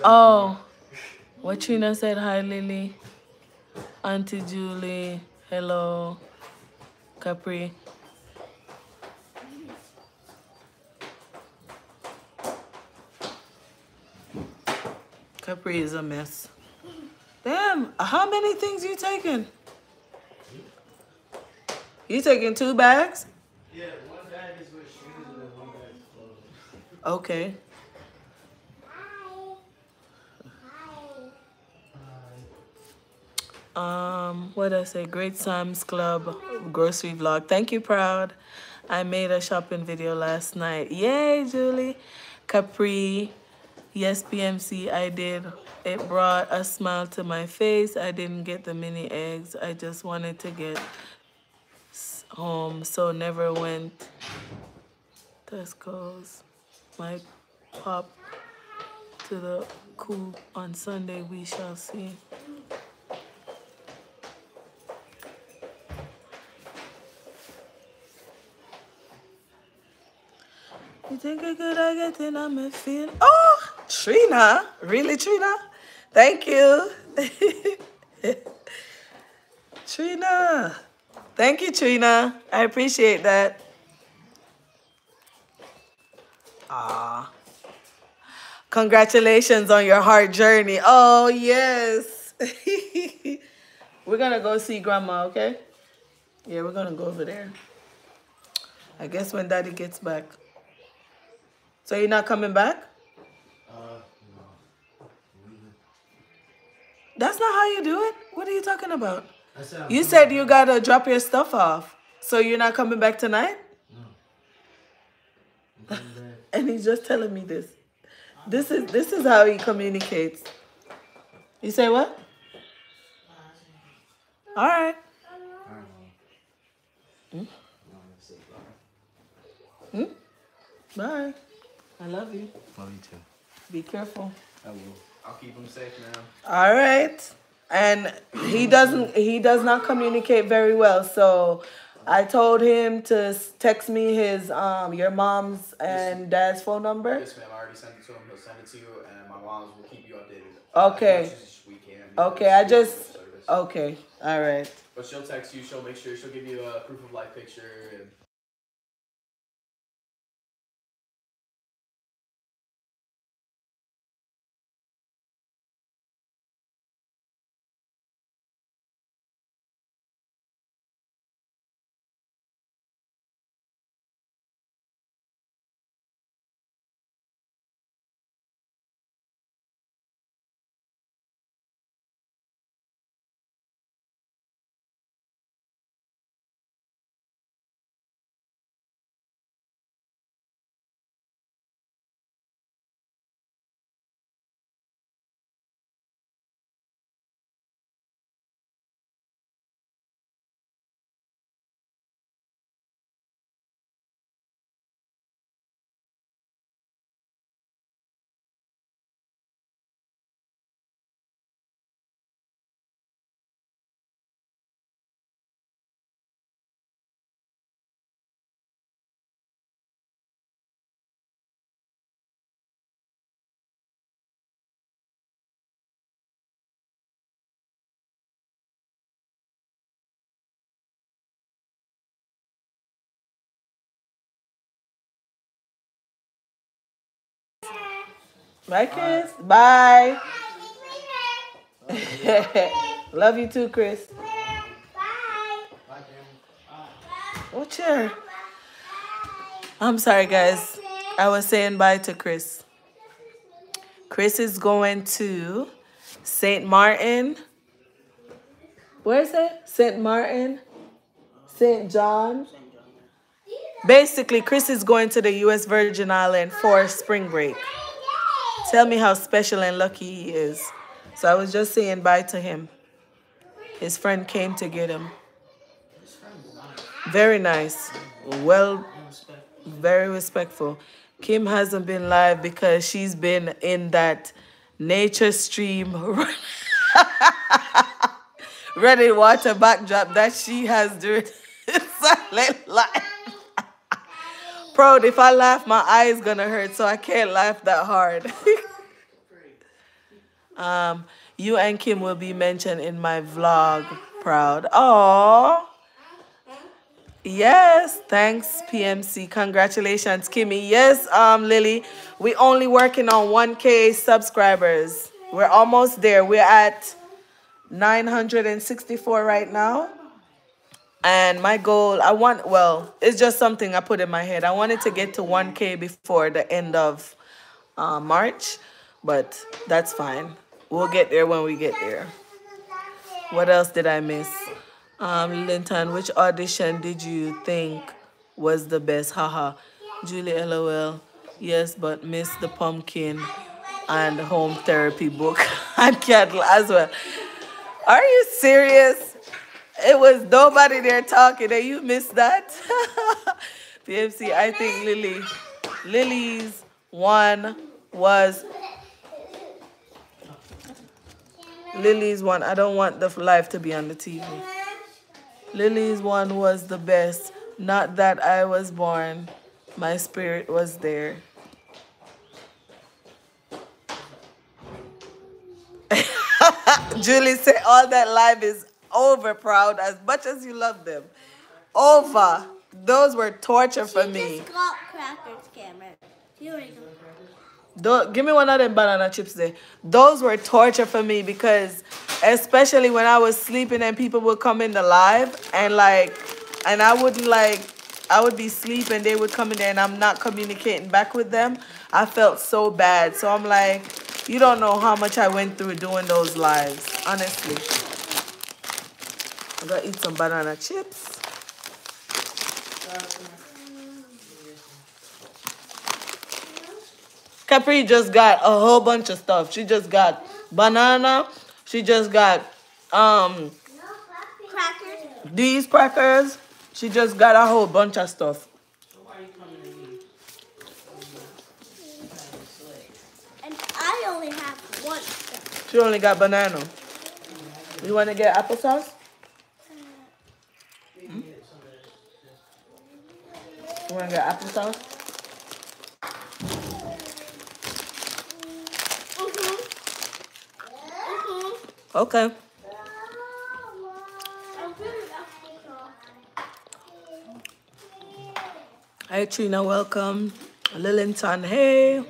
Oh, I can't tell. What Trina said, hi Lily. Auntie Julie, hello. Capri. Capri is a mess. Damn, how many things you taking? You taking two bags? Yeah, one bag is with shoes and one bag is clothes. Okay. Um, what I say? Great Sam's Club grocery vlog. Thank you, Proud. I made a shopping video last night. Yay, Julie. Capri. Yes, PMC, I did. It brought a smile to my face. I didn't get the mini eggs. I just wanted to get home, so never went. Tesco's. My pop to the coop on Sunday. We shall see. You think I could I get in on my feel? Oh, Trina. Really, Trina? Thank you. Trina. Thank you, Trina. I appreciate that. Ah. Congratulations on your hard journey. Oh, yes. we're going to go see grandma, okay? Yeah, we're going to go over there. I guess when daddy gets back. So you're not coming back? Uh, no. That's not how you do it. What are you talking about? Said You said you gotta drop your stuff off. So you're not coming back tonight? No. and he's just telling me this. This is this is how he communicates. You say what? All right. Hmm? Hmm? Bye. I love you. Love you too. Be careful. I will. I'll keep him safe now. All right. And he doesn't he does not communicate very well. So I told him to text me his um your mom's and dad's phone number. Yes, ma'am. I already sent it to him. He'll send it to you, and my mom's will keep you updated. Okay. As much as we can. Okay, I just okay. All right. But she'll text you. She'll make sure. She'll give you a proof of life picture. And Bye, Chris. Bye. Love you too, Chris. Oh, chair. I'm sorry, guys. I was saying bye to Chris. Chris is going to St. Martin. Where is it? St. Martin? St. John? Basically, Chris is going to the U.S. Virgin Island for spring break. Tell me how special and lucky he is. So I was just saying bye to him. His friend came to get him. Very nice. Well, very respectful. Kim hasn't been live because she's been in that nature stream running water backdrop that she has during silent life. Proud, if I laugh, my eye's gonna hurt, so I can't laugh that hard. um, you and Kim will be mentioned in my vlog. Proud. Oh. Yes, thanks PMC. Congratulations, Kimmy. Yes, um, Lily, we're only working on 1K subscribers. We're almost there. We're at 964 right now. And my goal, I want, well, it's just something I put in my head. I wanted to get to 1K before the end of uh, March, but that's fine. We'll get there when we get there. What else did I miss? Um, Linton, which audition did you think was the best? Haha. Julie LOL. Yes, but miss the pumpkin and home therapy book and candle as well. Are you serious? It was nobody there talking and you missed that? PMC, I think Lily, Lily's one was Lily's one. I don't want the life to be on the TV. Lily's one was the best. Not that I was born, my spirit was there. Julie said all that life is over, proud, as much as you love them. Over. Those were torture for she me. just got crackers, Cameron. Here we go. Give me one of them banana chips there. Those were torture for me because especially when I was sleeping and people would come in the live and like and I wouldn't like I would be sleeping, they would come in there and I'm not communicating back with them. I felt so bad. So I'm like, you don't know how much I went through doing those lives, honestly. I'm gonna eat some banana chips. Capri just got a whole bunch of stuff. She just got banana. She just got um Crackers. these crackers. She just got a whole bunch of stuff. And I only have one. stuff. She only got banana. You want to get applesauce? Hmm? You want to get applesauce? Mhm. Okay. I'm good at applesauce. Hi Trina, welcome. Lillington, hey.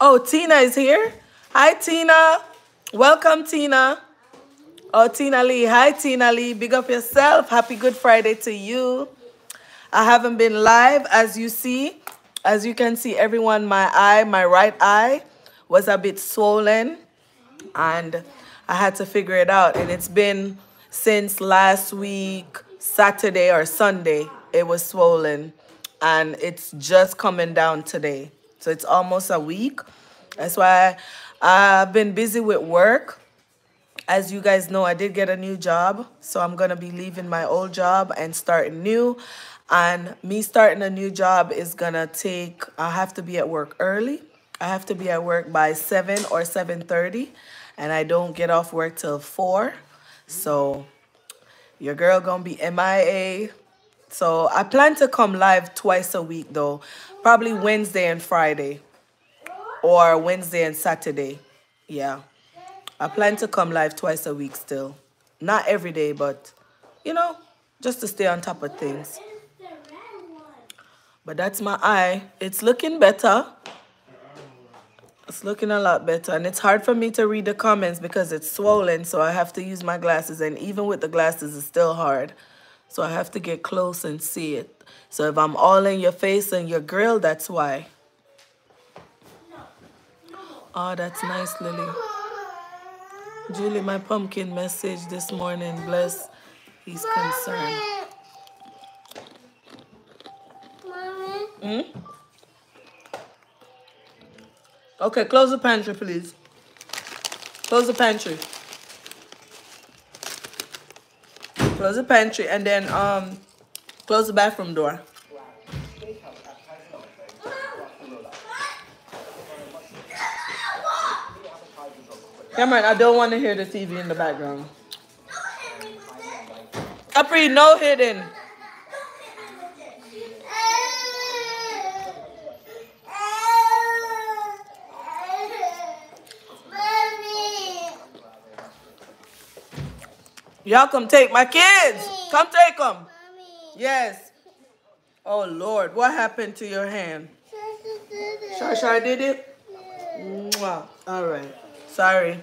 Oh, Tina is here. Hi Tina. Welcome, Tina. Oh, Tina Lee. Hi, Tina Lee. Big up yourself. Happy Good Friday to you. I haven't been live, as you see. As you can see, everyone, my eye, my right eye was a bit swollen and I had to figure it out. And it's been since last week, Saturday or Sunday, it was swollen and it's just coming down today. So it's almost a week. That's why I've been busy with work. As you guys know, I did get a new job. So I'm going to be leaving my old job and starting new. And me starting a new job is going to take, I have to be at work early. I have to be at work by 7 or 7.30. And I don't get off work till 4. So your girl going to be MIA. So I plan to come live twice a week though. Probably Wednesday and Friday. Or Wednesday and Saturday. Yeah. I plan to come live twice a week still. Not every day, but you know, just to stay on top of things. But that's my eye. It's looking better. It's looking a lot better. And it's hard for me to read the comments because it's swollen. So I have to use my glasses. And even with the glasses, it's still hard. So I have to get close and see it. So if I'm all in your face and your grill, that's why. Oh, that's nice, Lily. Julie, my pumpkin message this morning. Bless. He's concerned. Mommy. Hmm? Okay, close the pantry, please. Close the pantry. Close the pantry and then um close the bathroom door. Cameron, I don't want to hear the TV in the background. Capri, no hidden. Mommy. Y'all come take my kids. Come take them. Mommy. Yes. Oh Lord, what happened to your hand? Shasha did it? Mwah. All right. Sorry.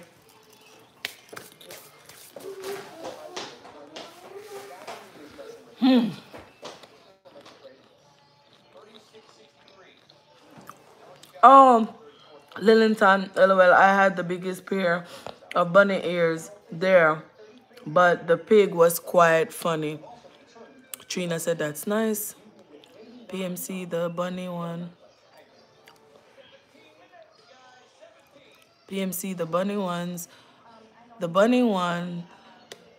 Hmm. Oh, Lillington, lol, I had the biggest pair of bunny ears there, but the pig was quite funny. Trina said, that's nice. PMC, the bunny one. PMC, the bunny ones. The bunny one,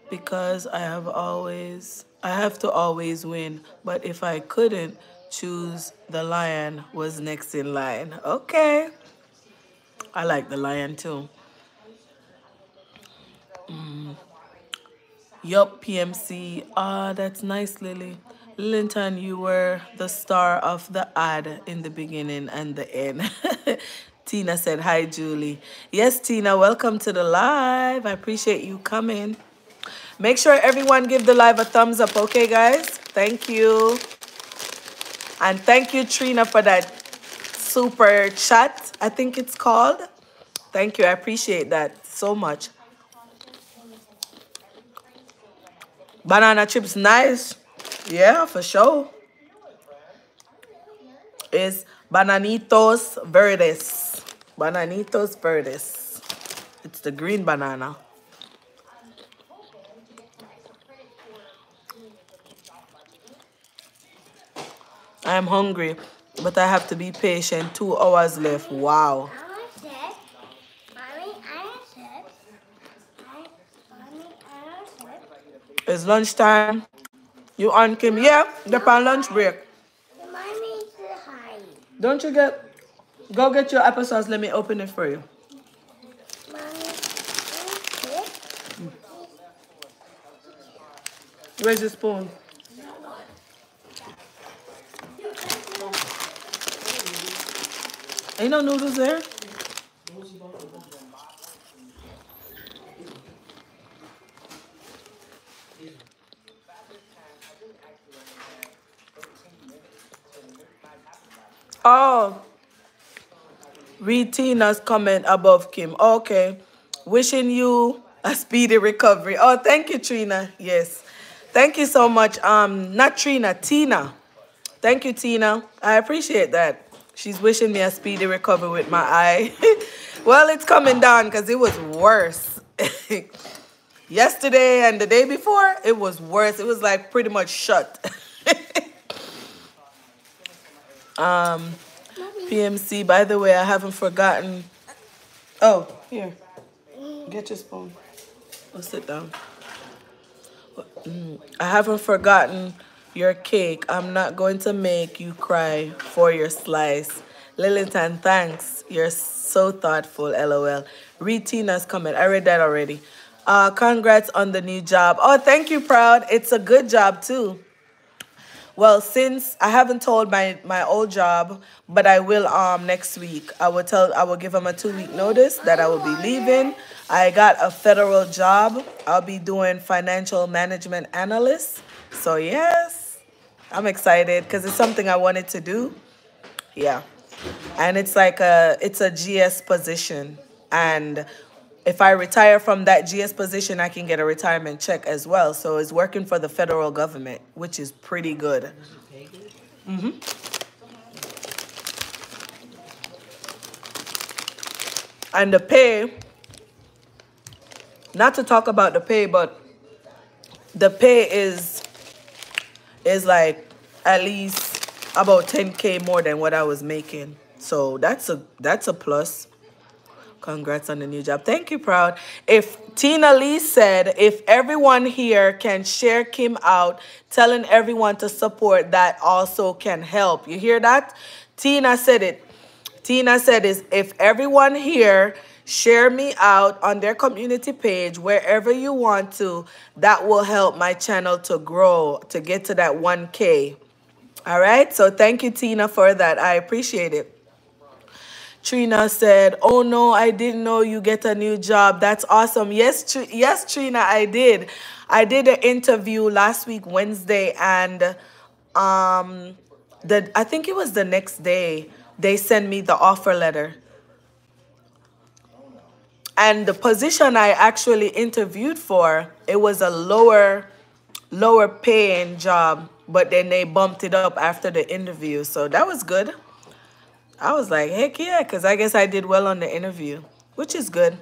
because I have always, I have to always win. But if I couldn't choose, the lion was next in line. Okay. I like the lion too. Mm. Yup, PMC. Ah, that's nice, Lily. Linton, you were the star of the ad in the beginning and the end. Tina said, Hi, Julie. Yes, Tina, welcome to the live. I appreciate you coming. Make sure everyone give the live a thumbs up, okay, guys? Thank you. And thank you, Trina, for that super chat, I think it's called. Thank you. I appreciate that so much. Banana chips, nice. Yeah, for sure. It's Bananitos Verdes. Bananitos Verdes. It's the green banana. I'm hungry, but I have to be patient. Two hours left. Wow. It's lunchtime. You on Kim? Yeah, they're on lunch break. Don't you get go get your applesauce, let me open it for you. Where's the spoon? Ain't no noodles there? Oh, read Tina's comment above Kim. Okay. Wishing you a speedy recovery. Oh, thank you, Trina. Yes. Thank you so much. Um, not Trina, Tina. Thank you, Tina. I appreciate that. She's wishing me a speedy recovery with my eye. well, it's coming down because it was worse. Yesterday and the day before, it was worse. It was like pretty much shut. um, PMC, by the way, I haven't forgotten. Oh, here. Get your spoon. Go sit down. Mm, I haven't forgotten your cake. I'm not going to make you cry for your slice. Lillington, thanks. You're so thoughtful, lol. Read Tina's comment. I read that already. Uh, congrats on the new job. Oh, thank you, Proud. It's a good job, too. Well, since I haven't told my my old job, but I will um next week. I will tell I will give them a two week notice that I will be leaving. I got a federal job. I'll be doing financial management analyst. So yes, I'm excited because it's something I wanted to do. Yeah, and it's like a it's a GS position, and if I retire from that GS position, I can get a retirement check as well. So it's working for the federal government, which is pretty good. hmm And the pay, not to talk about the pay, but the pay is is like at least about 10k more than what I was making. So that's a that's a plus. Congrats on the new job. Thank you, Proud. If Tina Lee said, if everyone here can share Kim out, telling everyone to support, that also can help. You hear that? Tina said it. Tina said is if everyone here share me out on their community page wherever you want to, that will help my channel to grow, to get to that 1K. All right? So thank you, Tina, for that. I appreciate it. Trina said, "Oh no, I didn't know you get a new job. That's awesome." Yes, Tr yes, Trina, I did. I did an interview last week Wednesday, and um, the I think it was the next day they sent me the offer letter. And the position I actually interviewed for, it was a lower, lower paying job, but then they bumped it up after the interview, so that was good. I was like, heck yeah, because I guess I did well on the interview, which is good.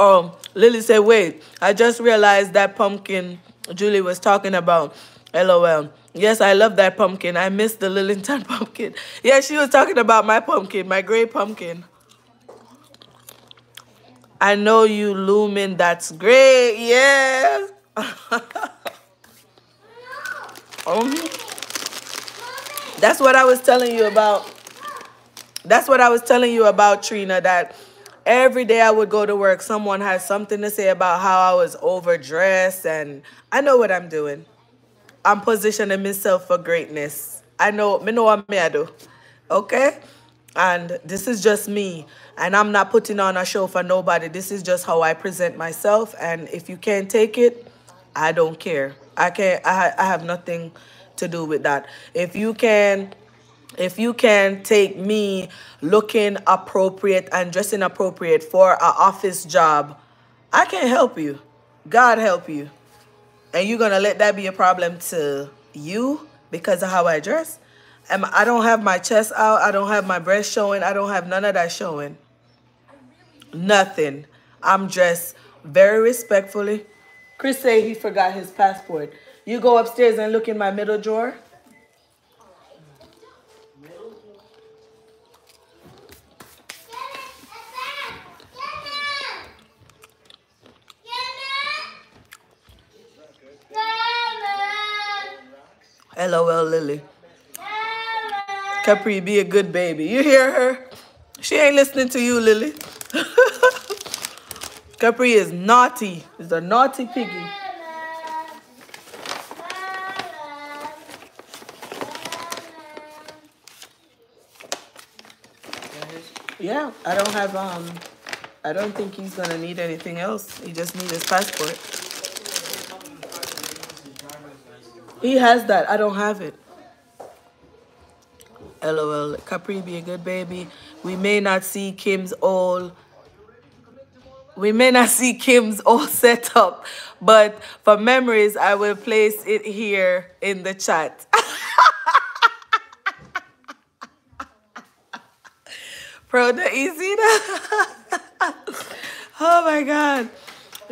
Oh, Lily said, wait, I just realized that pumpkin Julie was talking about. LOL. Yes, I love that pumpkin. I miss the Lillington pumpkin. Yeah, she was talking about my pumpkin, my gray pumpkin. I know you, Lumen. That's great. Yeah. um, that's what I was telling you about. That's what I was telling you about, Trina, that every day I would go to work, someone has something to say about how I was overdressed, and I know what I'm doing. I'm positioning myself for greatness. I know, me know what me I do. Okay? And this is just me. And I'm not putting on a show for nobody. This is just how I present myself. And if you can't take it, I don't care. I can't, I, I have nothing to do with that. If you can, if you can take me looking appropriate and dressing appropriate for an office job, I can help you. God help you. And you're to let that be a problem to you because of how I dress? am I don't have my chest out. I don't have my breast showing. I don't have none of that showing. Nothing. I'm dressed very respectfully. Chris say he forgot his passport. You go upstairs and look in my middle drawer. LOL Lily. Capri, be a good baby. You hear her? She ain't listening to you, Lily. Capri is naughty. He's a naughty piggy. Yeah, I don't have um I don't think he's gonna need anything else. He just needs his passport. He has that. I don't have it. LOL. Capri be a good baby. We may not see Kim's all we may not see Kim's all set up, but for memories, I will place it here in the chat. Pro the easy. oh my God.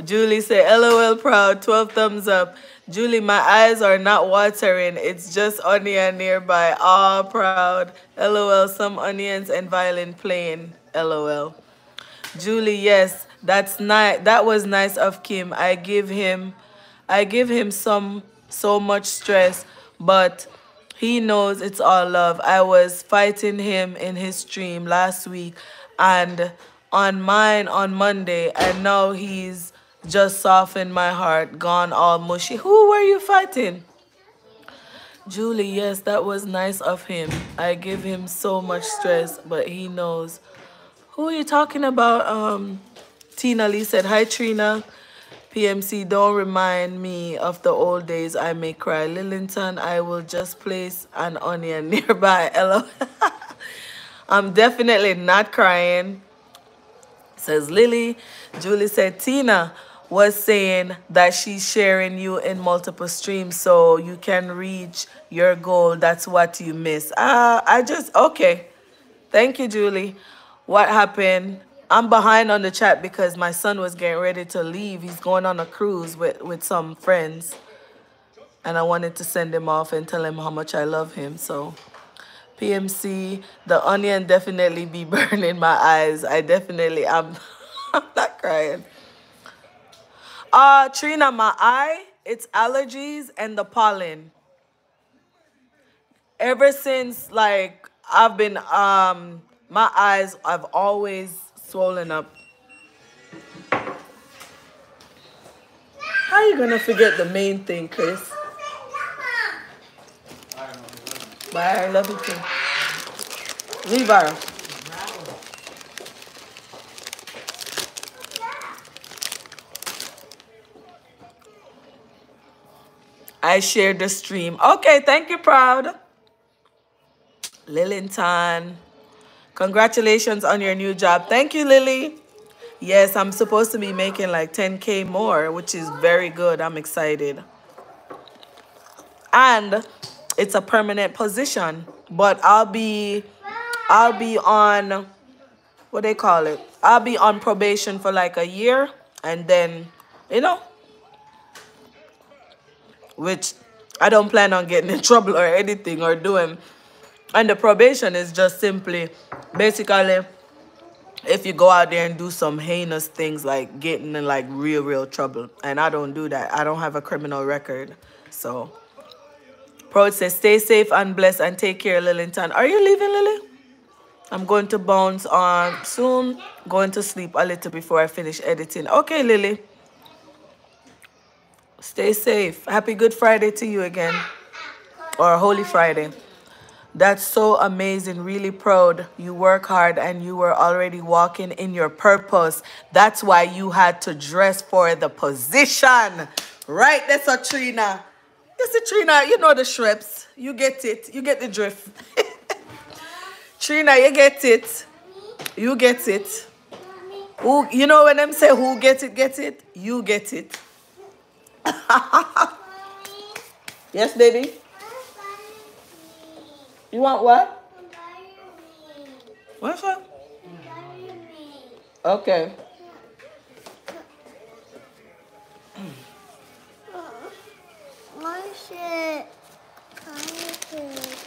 Julie say, LOL proud, 12 thumbs up. Julie, my eyes are not watering. It's just onion nearby. All proud. LOL, some onions and violin playing. LOL. Julie, yes, that's nice. That was nice of Kim. I give him, I give him some, so much stress, but he knows it's all love. I was fighting him in his stream last week and on mine on Monday, and now he's just softened my heart, gone all mushy. Who were you fighting? Julie, yes, that was nice of him. I give him so much stress, but he knows. Who are you talking about? Um, Tina Lee said, Hi, Trina. PMC, don't remind me of the old days. I may cry. Lillington, I will just place an onion nearby. Hello. I'm definitely not crying. Says Lily. Julie said, Tina was saying that she's sharing you in multiple streams so you can reach your goal. That's what you miss. Uh, I just, okay. Thank you, Julie. What happened? I'm behind on the chat because my son was getting ready to leave. He's going on a cruise with, with some friends. And I wanted to send him off and tell him how much I love him. So, PMC, the onion definitely be burning my eyes. I definitely, I'm, I'm not crying. Uh, Trina, my eye, it's allergies and the pollen. Ever since, like, I've been, um, my eyes, I've always swollen up. How are you gonna forget the main thing, Chris? Bye, I love you too. Her. I shared the stream. Okay, thank you, Proud. Lillington. Congratulations on your new job. Thank you, Lily. Yes, I'm supposed to be making like 10K more, which is very good. I'm excited. And it's a permanent position, but I'll be, I'll be on, what they call it? I'll be on probation for like a year and then, you know, which I don't plan on getting in trouble or anything or doing and the probation is just simply, basically, if you go out there and do some heinous things like getting in like real, real trouble. And I don't do that. I don't have a criminal record. So, Proud says, stay safe and blessed and take care, Lillington. Are you leaving, Lily? I'm going to bounce on soon. Going to sleep a little before I finish editing. Okay, Lily. Stay safe. Happy Good Friday to you again. Or Holy Friday. That's so amazing. Really proud. You work hard and you were already walking in your purpose. That's why you had to dress for the position. Right? That's a Trina. Yes, a Trina. You know the shreps. You get it. You get the drift. Trina, you get it. You get it. Who, you know when them say who get it, get it? You get it. yes, baby? You want what? Bury. What's that? Bury. Okay. Wash it. Wash it.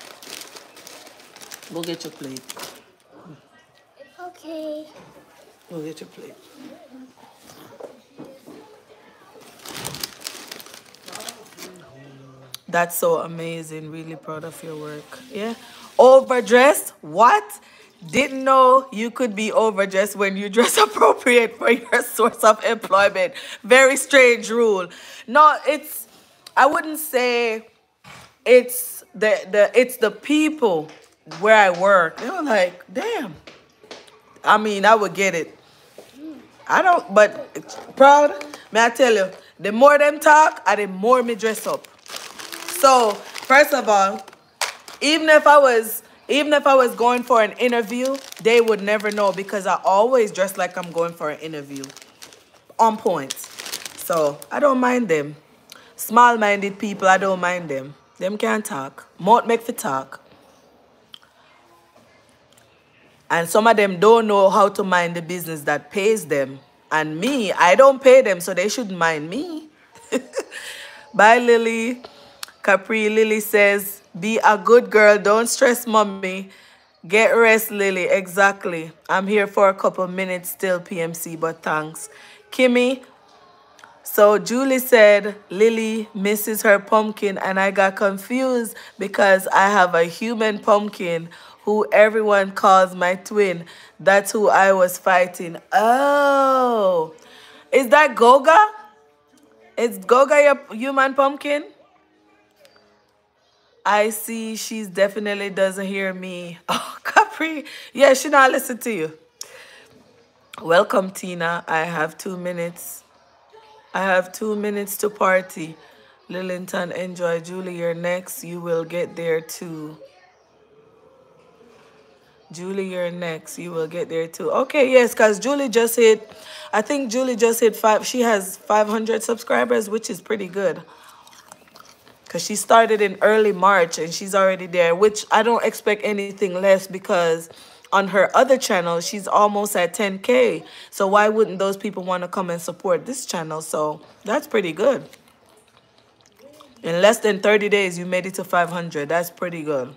Go get your plate. Okay. Go get your plate. That's so amazing. Really proud of your work. Yeah. Overdressed? What? Didn't know you could be overdressed when you dress appropriate for your source of employment. Very strange rule. No, it's I wouldn't say it's the the it's the people where I work. They were like, damn. I mean, I would get it. I don't, but proud. May I tell you, the more them talk, and the more me dress up. So first of all, even if I was, even if I was going for an interview, they would never know because I always dress like I'm going for an interview, on point. So I don't mind them. Small-minded people, I don't mind them. Them can't talk. Mouth make for talk. And some of them don't know how to mind the business that pays them. And me, I don't pay them, so they shouldn't mind me. Bye, Lily. Capri Lily says, be a good girl. Don't stress mommy. Get rest, Lily. Exactly. I'm here for a couple minutes still, PMC, but thanks. Kimmy, so Julie said Lily misses her pumpkin, and I got confused because I have a human pumpkin who everyone calls my twin. That's who I was fighting. Oh, is that Goga? Is Goga your human pumpkin? I see she's definitely doesn't hear me. Oh, Capri. Yeah, she not listen to you. Welcome, Tina. I have two minutes. I have two minutes to party. Lillington, enjoy. Julie, you're next. You will get there too. Julie, you're next. You will get there too. Okay, yes, because Julie just hit, I think Julie just hit five. She has 500 subscribers, which is pretty good. Because she started in early March and she's already there, which I don't expect anything less because on her other channel, she's almost at 10K. So why wouldn't those people want to come and support this channel? So that's pretty good. In less than 30 days, you made it to 500. That's pretty good.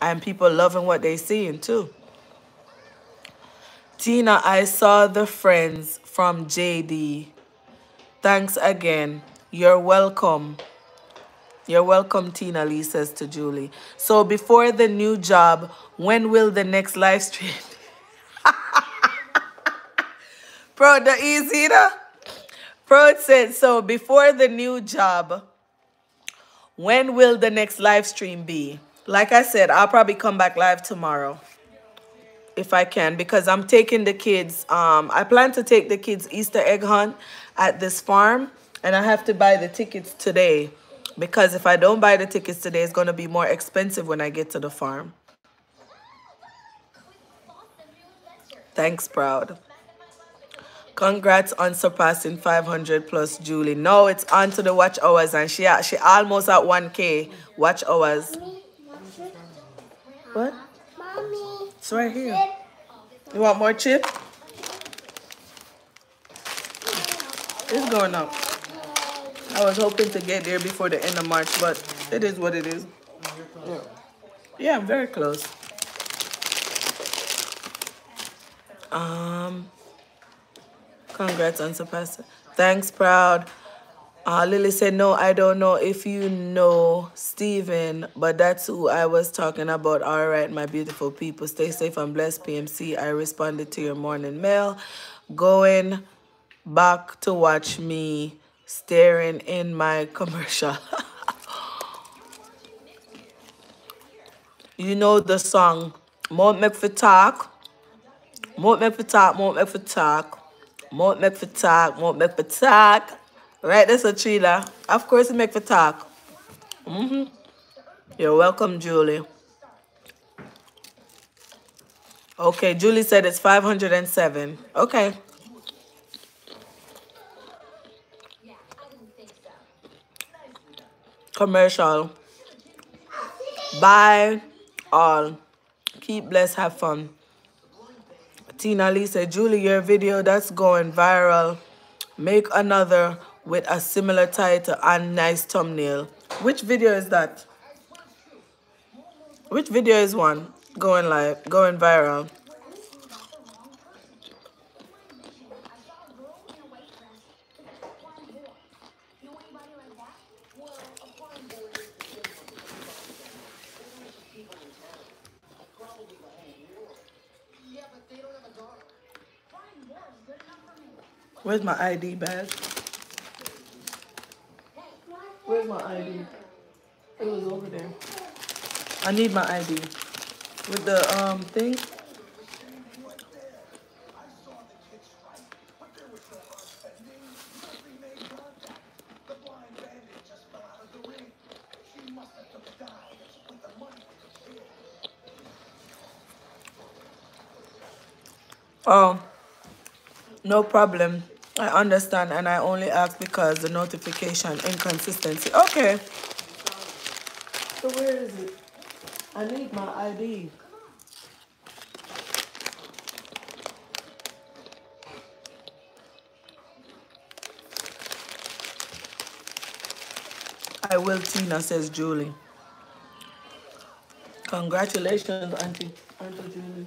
And people loving what they seeing too. Tina, I saw the friends from JD. Thanks again. You're welcome. You're welcome, Tina Lee says to Julie. So before the new job, when will the next live stream? Bro, the easy, Bro said, so before the new job, when will the next live stream be? Like I said, I'll probably come back live tomorrow. If I can, because I'm taking the kids. Um, I plan to take the kids Easter egg hunt at this farm. And I have to buy the tickets today. Because if I don't buy the tickets today, it's going to be more expensive when I get to the farm. Thanks, Proud. Congrats on surpassing 500 plus, Julie. No, it's on to the watch hours, and she she almost at 1K watch hours. What? Mommy. It's right here. You want more chip? It's going up. I was hoping to get there before the end of March, but it is what it is. Yeah, yeah I'm very close. Um, congrats on surpassing. Thanks, proud. Uh, Lily said, no, I don't know if you know Steven, but that's who I was talking about. All right, my beautiful people, stay safe and blessed, PMC. I responded to your morning mail. Going back to watch me staring in my commercial. you know the song, Mount make for talk, Mount make for talk, Mount make for talk, Mount make for talk, Mount make for talk. Right, that's a thriller. Of course, it make for talk. Mm -hmm. You're welcome, Julie. Okay, Julie said it's 507. Okay. Commercial. Bye. all. Keep blessed, have fun. Tina Lee said, Julie, your video that's going viral. Make another with a similar title and nice thumbnail. Which video is that? Which video is one going live, going viral? Where's my ID bag? Where's my ID? It was over there. I need my ID. With the um thing. Oh, no problem. I understand and I only ask because the notification inconsistency. Okay. So where is it? I need my ID. I will, Tina, says Julie. Congratulations, Auntie, Auntie Julie.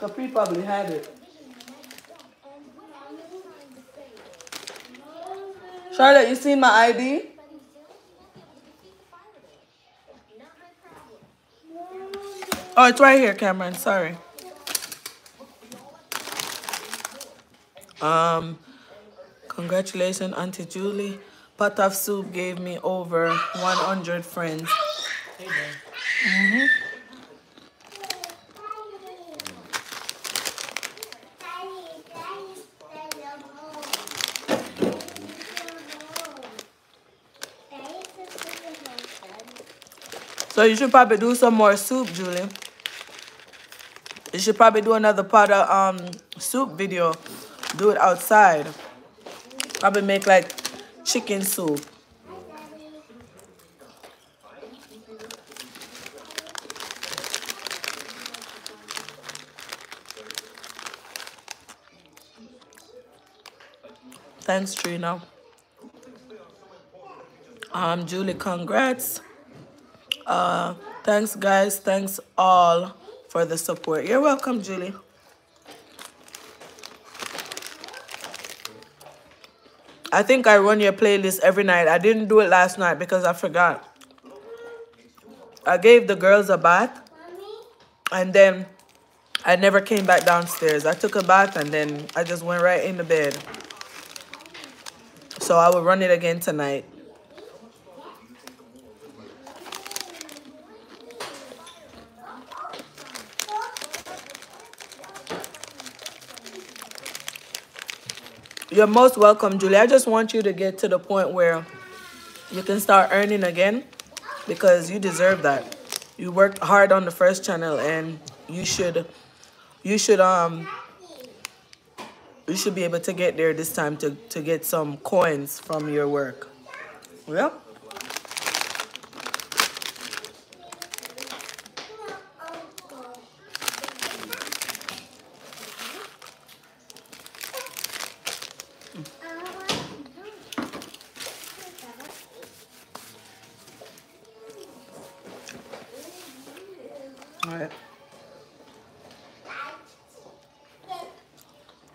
Capri probably had it. Charlotte, you seen my ID? Oh, it's right here, Cameron. Sorry. Um, congratulations, Auntie Julie. Pot of soup gave me over 100 friends. Mm-hmm. So you should probably do some more soup, Julie. You should probably do another pot of um soup video. Do it outside. Probably make like chicken soup. Thanks, Trina. Um, Julie, congrats. Uh, thanks, guys. Thanks all for the support. You're welcome, Julie. I think I run your playlist every night. I didn't do it last night because I forgot. I gave the girls a bath. And then I never came back downstairs. I took a bath and then I just went right in the bed. So I will run it again tonight. You're most welcome, Julie. I just want you to get to the point where you can start earning again because you deserve that. You worked hard on the first channel and you should you should um you should be able to get there this time to, to get some coins from your work. Yeah. All right.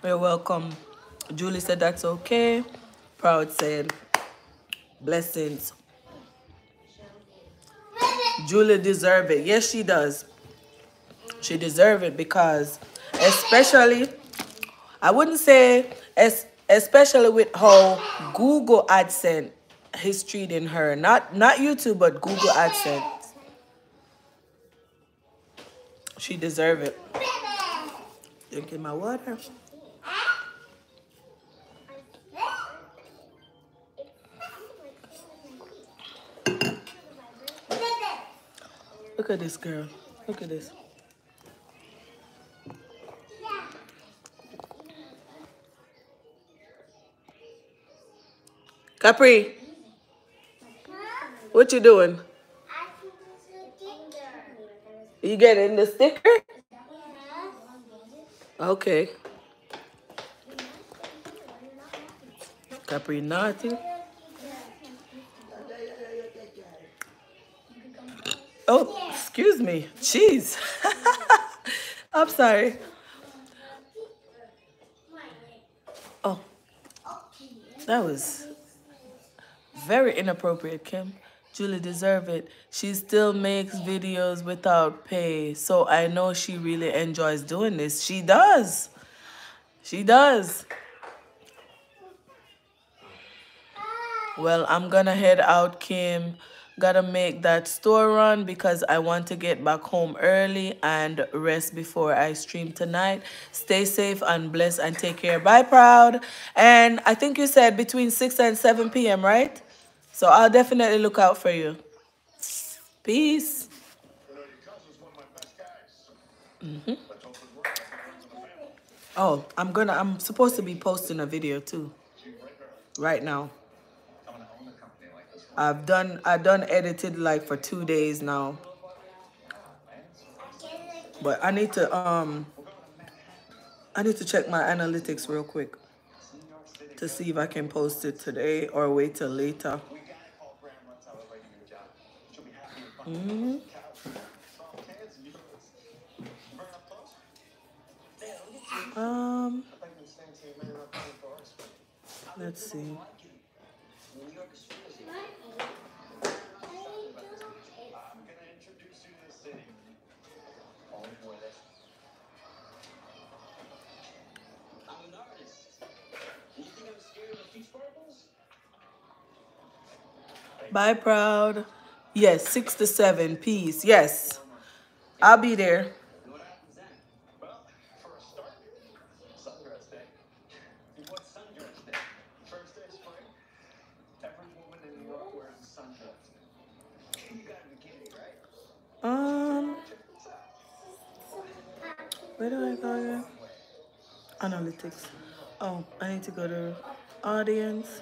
You're welcome. Julie said that's okay. Proud said blessings. Julie deserve it. Yes, she does. She deserve it because especially, I wouldn't say, es especially with how Google AdSense is treating her. Not, not YouTube, but Google AdSense. She deserve it. Drinking my water. at this girl. Look at this. Capri, what you doing? You getting the sticker? Okay. Capri naughty. Oh excuse me. Jeez. I'm sorry. Oh, that was very inappropriate, Kim. Julie deserve it. She still makes videos without pay, so I know she really enjoys doing this. She does. She does. Well, I'm gonna head out, Kim. Gotta make that store run because I want to get back home early and rest before I stream tonight. Stay safe and blessed and take care. Bye, Proud. And I think you said between 6 and 7 p.m., right? So I'll definitely look out for you. Peace. Mhm. Oh, I'm gonna, I'm supposed to be posting a video too. Right now. I've done, I've done edited like for two days now. But I need to, um, I need to check my analytics real quick to see if I can post it today or wait till later. Mhm. Um, let's see. Bye, Proud. Yes, six to seven. Peace. Yes, I'll be there. Um, where do I go? Analytics. Oh, I need to go to audience,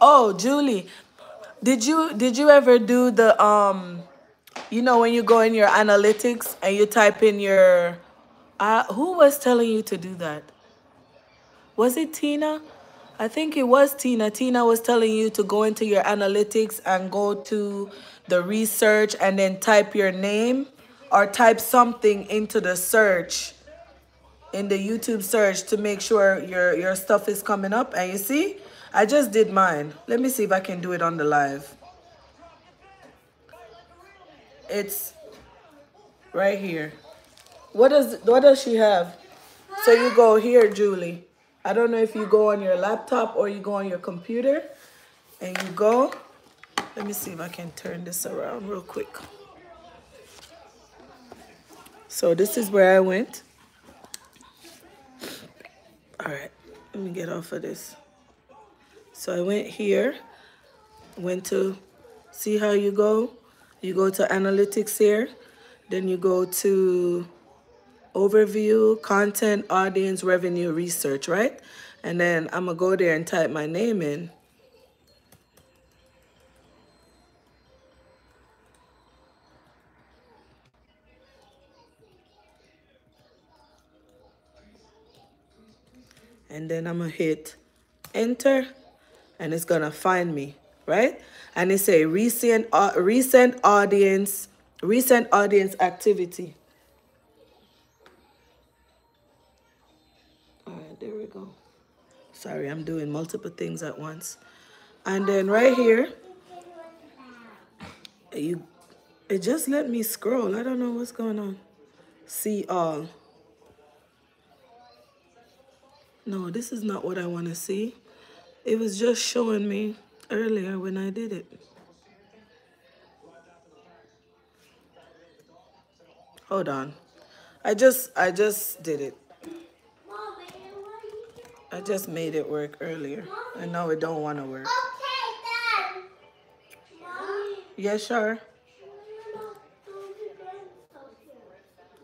Oh, Julie, did you did you ever do the um, you know when you go in your analytics and you type in your, uh, who was telling you to do that? Was it Tina? I think it was Tina. Tina was telling you to go into your analytics and go to the research and then type your name or type something into the search in the YouTube search to make sure your your stuff is coming up. And you see, I just did mine. Let me see if I can do it on the live. It's right here. What does what does she have? So you go here, Julie. I don't know if you go on your laptop or you go on your computer and you go. Let me see if I can turn this around real quick. So this is where I went. All right, let me get off of this. So I went here, went to see how you go. You go to analytics here, then you go to overview, content, audience, revenue, research, right? And then I'm gonna go there and type my name in. And then I'm gonna hit enter and it's gonna find me, right? And it say recent, uh, recent audience, recent audience activity. All right, there we go. Sorry, I'm doing multiple things at once. And then right here, you, it just let me scroll. I don't know what's going on. See all. No, this is not what I want to see. It was just showing me earlier when I did it. Hold on. I just I just did it. I just made it work earlier. And now it don't want to work. Okay. Mom, Yeah, sure.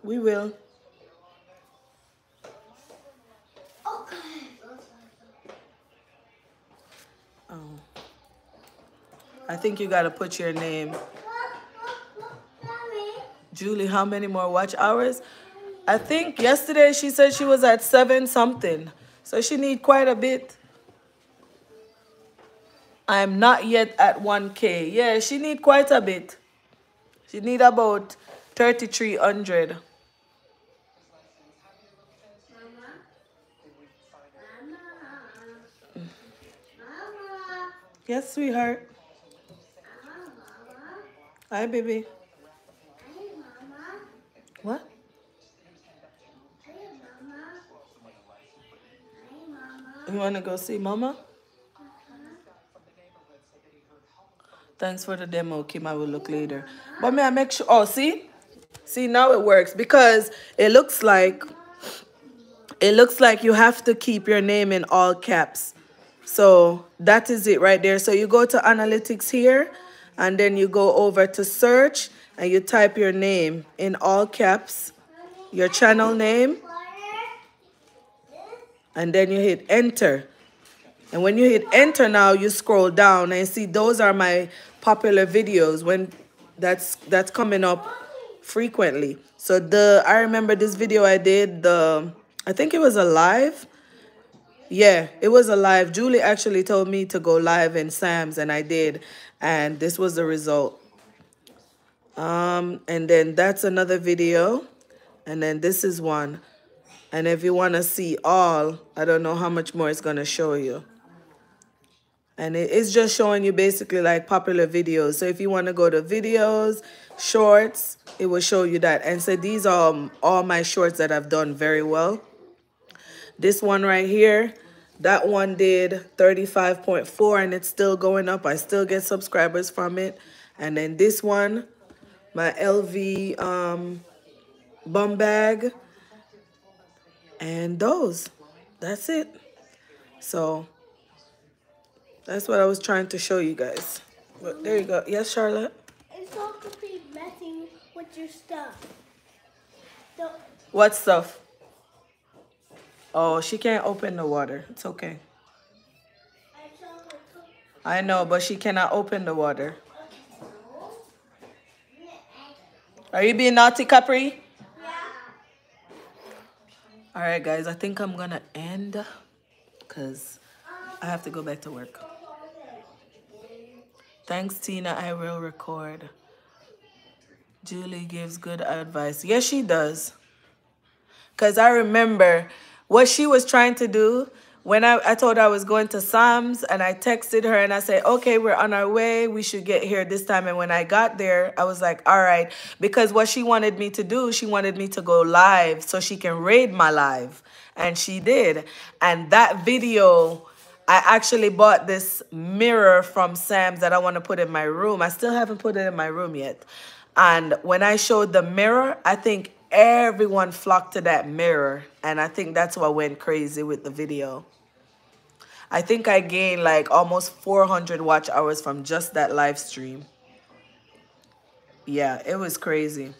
We will. I think you gotta put your name. Julie, how many more watch hours? I think yesterday she said she was at seven something. So she need quite a bit. I'm not yet at 1K. Yeah, she need quite a bit. She need about 3,300. Mama. Mama. Mama. Yes, sweetheart. Hi, baby. Hey, Mama. What? You wanna go see mama? Thanks for the demo, Kim. I will look later. But may I make sure? Oh, see, see now it works because it looks like it looks like you have to keep your name in all caps. So that is it right there. So you go to analytics here, and then you go over to search, and you type your name in all caps, your channel name, and then you hit enter. And when you hit enter now, you scroll down and see those are my popular videos when that's that's coming up frequently. So the I remember this video I did the I think it was a live. Yeah, it was a live. Julie actually told me to go live in Sam's and I did and this was the result. Um and then that's another video and then this is one. And if you want to see all, I don't know how much more it's going to show you. And it's just showing you basically like popular videos. So if you want to go to videos, shorts, it will show you that. And so these are all my shorts that I've done very well. This one right here, that one did 35.4 and it's still going up. I still get subscribers from it. And then this one, my LV um, bum bag, and those. That's it. So that's what I was trying to show you guys. But there you go. Yes, Charlotte? It's all to be messing with your stuff. Don't, What stuff? Oh, she can't open the water. It's okay. I know, but she cannot open the water. Are you being naughty, Capri? Yeah. All right, guys. I think I'm gonna end because I have to go back to work. Thanks, Tina. I will record. Julie gives good advice. Yes, she does. Because I remember what she was trying to do when I, I told her I was going to Sam's and I texted her and I said, okay, we're on our way. We should get here this time. And when I got there, I was like, all right. Because what she wanted me to do, she wanted me to go live so she can raid my live. And she did. And that video, I actually bought this mirror from Sam's that I want to put in my room. I still haven't put it in my room yet. And when I showed the mirror, I think everyone flocked to that mirror. And I think that's what went crazy with the video. I think I gained like almost 400 watch hours from just that live stream. Yeah, it was crazy.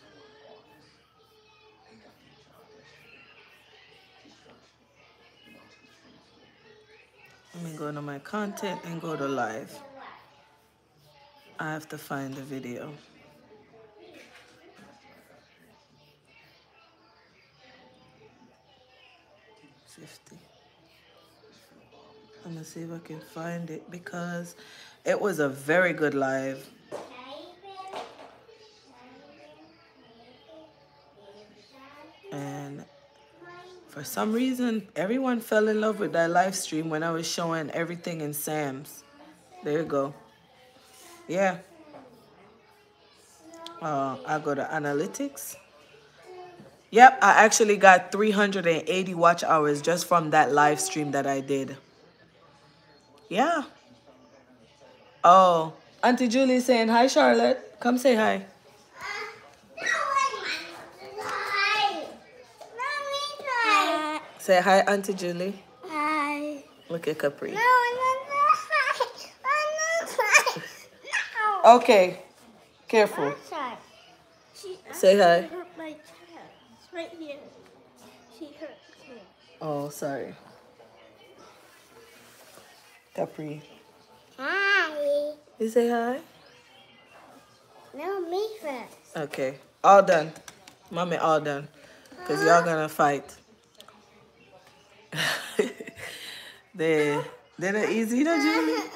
Let me go to my content and go to live. I have to find the video. I'm gonna see if I can find it because it was a very good live. And for some reason, everyone fell in love with that live stream when I was showing everything in Sam's. There you go. Yeah. Uh, I go to analytics. Yep, I actually got 380 watch hours just from that live stream that I did. Yeah. Oh, Auntie Julie saying hi, Charlotte. Come say hi. Say hi, Auntie Julie. Hi. Look at Capri. No, no, no. No. Okay, careful. She Say hi. hurt my chest. Right here. She hurt here. Oh, sorry. Capri. Hi. You say hi? No, me first. Okay, all done. Mommy, all done. Because y'all gonna fight. they, they're easy to do.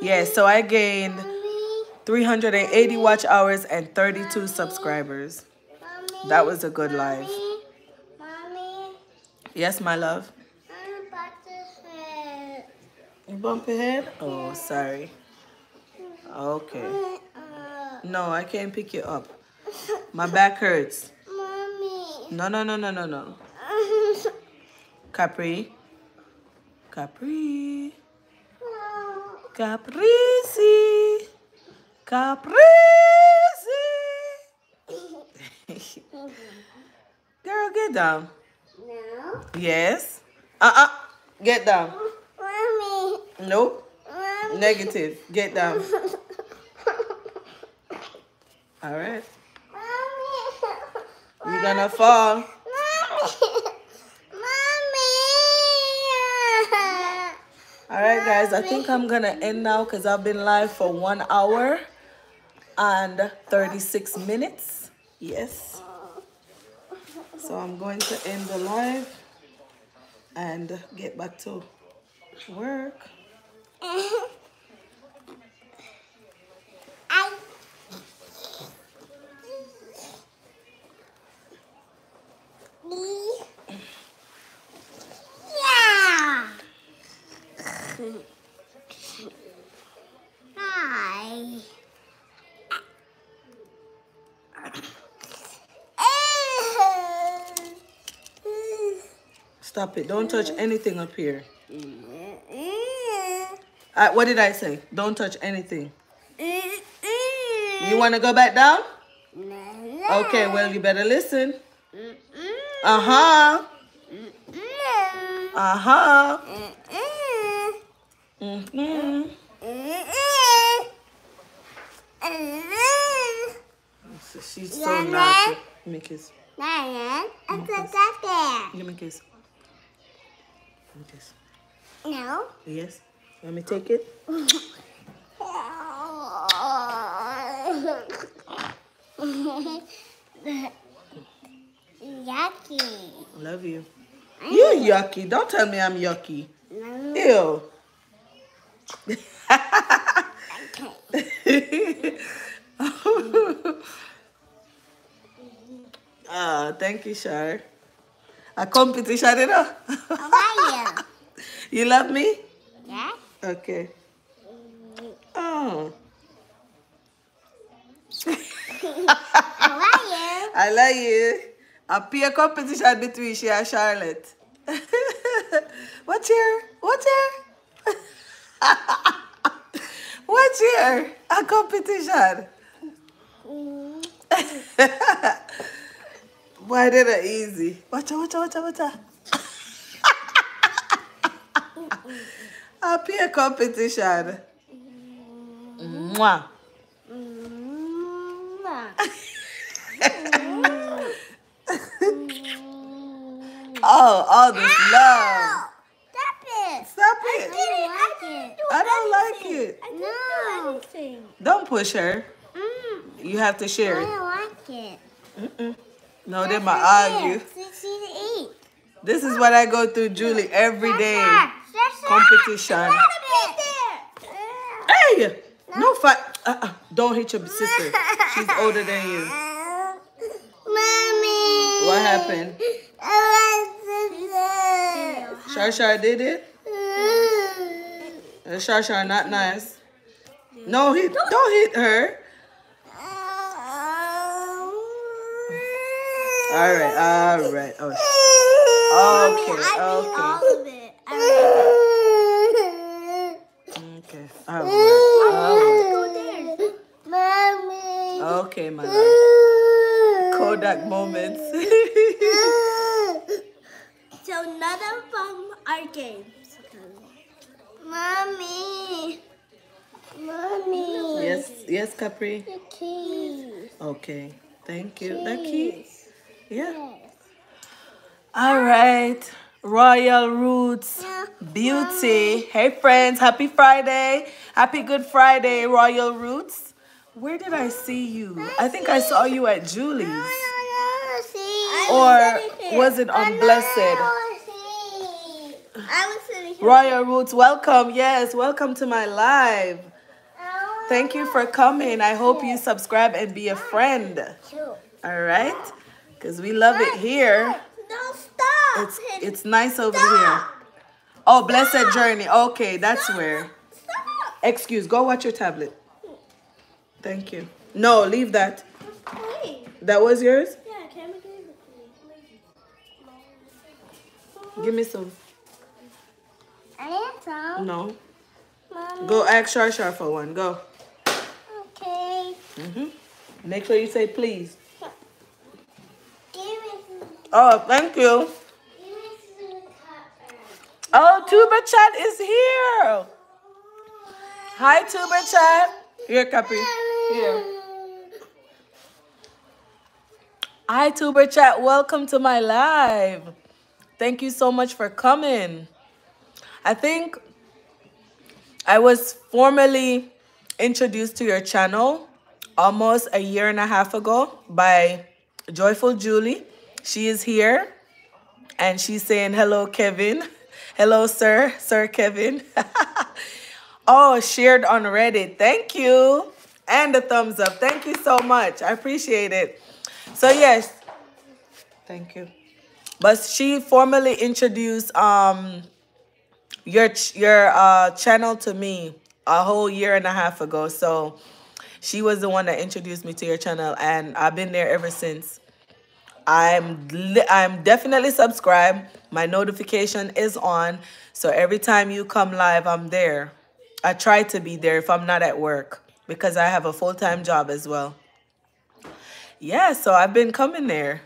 Yeah, so I gained 380 watch hours and 32 subscribers. That was a good live. Yes, my love. I'm about to head. You bump your head? Oh, sorry. Okay. No, I can't pick you up. My back hurts. mommy. No, no, no, no, no, no. Capri. Capri. Caprese. Caprese. Girl, get down. no, Yes. Uh-uh. Get down. Nope. Um. Negative. Get down. All right. You're gonna fall. Mommy. Mommy. All right, guys. I think I'm gonna end now because I've been live for one hour and 36 minutes. Yes. So I'm going to end the live and get back to work. Hi. Stop it. Don't touch anything up here. Uh, what did I say? Don't touch anything. You want to go back down? Okay, well, you better listen. Uh huh. Uh huh. Mm-hmm. So she's so naughty. Give me a kiss. Lion, I put that there. Give me a kiss. Give me a kiss. No. Yes. Let me take it. Yucky. Love you. You yucky. Don't tell me I'm yucky. No. Ew. Ah, thank you, Shar. A competition, you know? How are you love me? you? Yeah. Okay. Oh, How are you? I love you. A peer competition between she and Charlotte. What's here? What's here? What's here? A competition. Why did it easy? Watch out, watch out, watch out, watch out. A peer competition. Mwah. Oh, all this love. Stop it. Stop it. I it. didn't like it. I don't like it. No. Anything. Don't push her. Mm, You have to share it. don't like it. Mm-mm. No, they might argue. It's easy to eat. This is what I go through, Julie, every day. Competition. Hey! No fight. Uh-uh. Don't hit your sister. She's older than you. Mommy. What happened? Shar Shar did it? to Uh, Shar Shar not nice. No, he don't hit her. All right, all right. Oh, okay, I need okay. All. I Okay. All right. All right. go there. Mommy. Okay, my love. Mm. Kodak moments. Mm. So none of them are games. Mommy. Mommy. yes, yes, Capri. The keys. Okay. Thank you. The key. Keys. Yeah. Yes. All right. Royal Roots Beauty. Hey, friends. Happy Friday. Happy Good Friday, Royal Roots. Where did I see you? I think I saw you at Julie's. Or was it on Blessed? I was sitting here. Royal Roots, welcome. Yes, welcome to my live. Thank you for coming. I hope you subscribe and be a friend. All right? Because we love it here. Stop. It's it's nice over here. Oh, blessed journey. Okay, that's where. Stop. Excuse, go watch your tablet. Thank you. No, leave that. That was yours? Yeah, can we give it to me? Give me some. I need some. No. Mommy. Go ask Shar Shar for one. Go. Okay. hmm Make sure you say please. Give it to Oh, thank you. give it to the cup. Oh, Tuba Chat is here. Hi, Tuba Chat. Here, Cappy. Here. Hi, Tuber Chat. Welcome to my live. Thank you so much for coming. I think I was formally introduced to your channel almost a year and a half ago by Joyful Julie. She is here and she's saying, Hello, Kevin. Hello, sir. Sir Kevin. oh, shared on Reddit. Thank you. And a thumbs up. Thank you so much. I appreciate it. So, yes. Thank you. But she formally introduced um your your uh channel to me a whole year and a half ago. So she was the one that introduced me to your channel and I've been there ever since. I'm I'm definitely subscribed. My notification is on. So every time you come live, I'm there. I try to be there if I'm not at work because I have a full-time job as well. Yeah, so I've been coming there.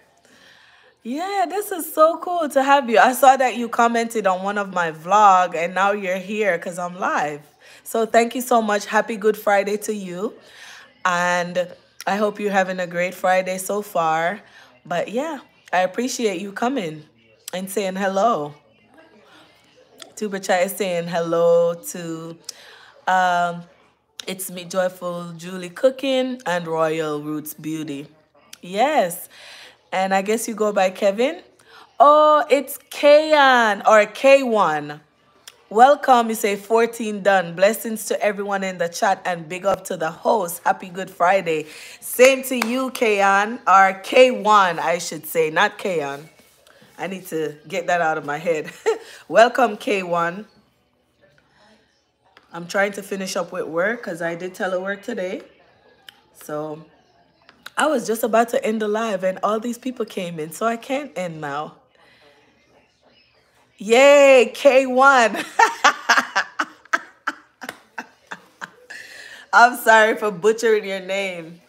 Yeah, this is so cool to have you. I saw that you commented on one of my vlog and now you're here because I'm live. So thank you so much. Happy Good Friday to you. And I hope you're having a great Friday so far. But yeah, I appreciate you coming and saying hello. Chai is saying hello to um, it's me, Joyful Julie Cooking and Royal Roots Beauty. Yes. And I guess you go by Kevin. Oh, it's Kayan or K1. Welcome, you say 14 done. Blessings to everyone in the chat and big up to the host. Happy Good Friday. Same to you, Kayan, or K1, I should say, not Kayan. I need to get that out of my head. Welcome, K1. I'm trying to finish up with work because I did telework today. So I was just about to end the live and all these people came in, so I can't end now. Yay, K1. I'm sorry for butchering your name.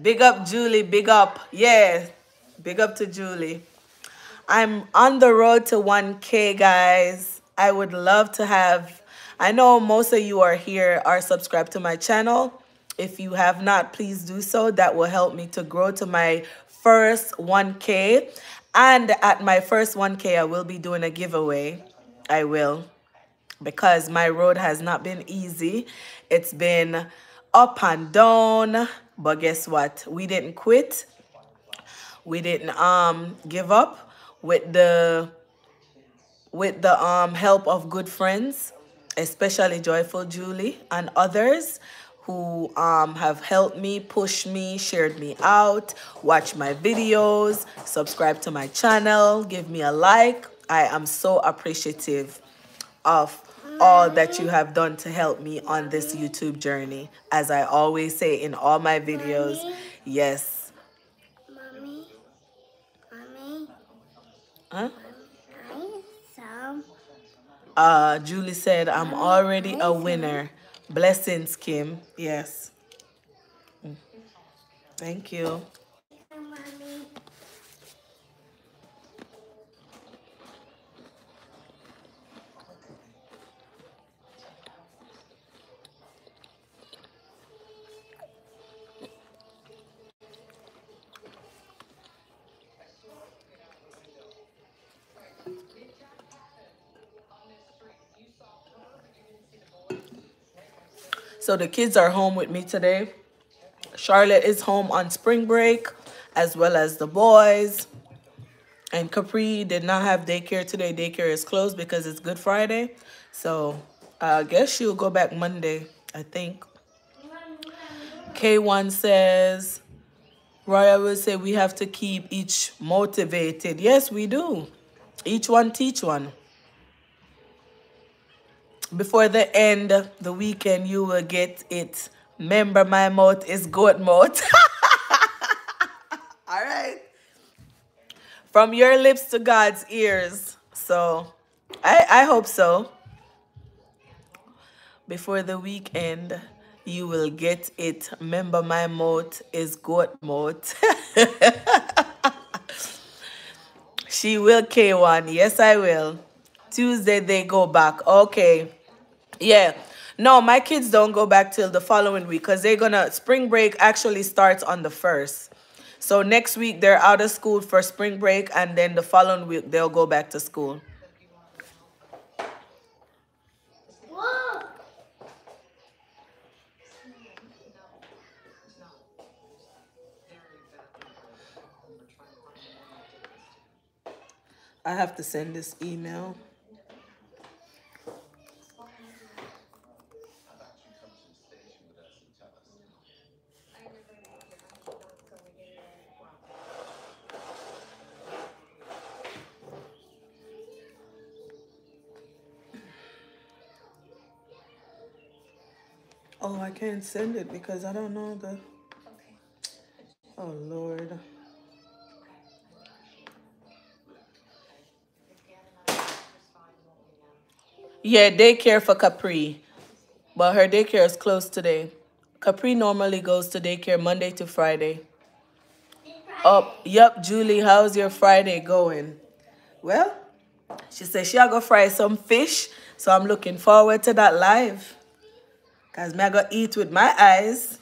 Big up, Julie. Big up. Yeah. Big up to Julie. I'm on the road to 1K, guys. I would love to have, I know most of you are here, are subscribed to my channel. If you have not, please do so. That will help me to grow to my first 1K. And at my first 1K, I will be doing a giveaway. I will. Because my road has not been easy. It's been up and down. But guess what? We didn't quit. We didn't um give up with the with the um help of good friends, especially Joyful Julie and others who um, have helped me, pushed me, shared me out, watched my videos, subscribe to my channel, give me a like. I am so appreciative of all that you have done to help me on this YouTube journey. As I always say in all my videos, Mommy? yes. Mommy, Mommy, huh? Uh, Julie said, I'm already a winner. Blessings, Kim. Yes. Mm. Thank you. So the kids are home with me today. Charlotte is home on spring break, as well as the boys. And Capri did not have daycare today. Daycare is closed because it's Good Friday. So uh, I guess she'll go back Monday, I think. K1 says, Roya will say we have to keep each motivated. Yes, we do. Each one teach one. Before the end of the weekend, you will get it. Remember, my mouth is goat mouth. All right. From your lips to God's ears. So I, I hope so. Before the weekend, you will get it. Remember, my mouth is goat mouth. she will K1. Yes, I will. Tuesday, they go back. Okay. Yeah. No, my kids don't go back till the following week because they're gonna spring break actually starts on the first. So next week they're out of school for spring break and then the following week they'll go back to school. I have to send this email. Oh, I can't send it because I don't know the. Oh Lord. Yeah, daycare for Capri. But her daycare is closed today. Capri normally goes to daycare Monday to Friday. Oh, yep, Julie, how's your Friday going? Well, she said she'll go fry some fish. So I'm looking forward to that live. Cause me I go eat with my eyes.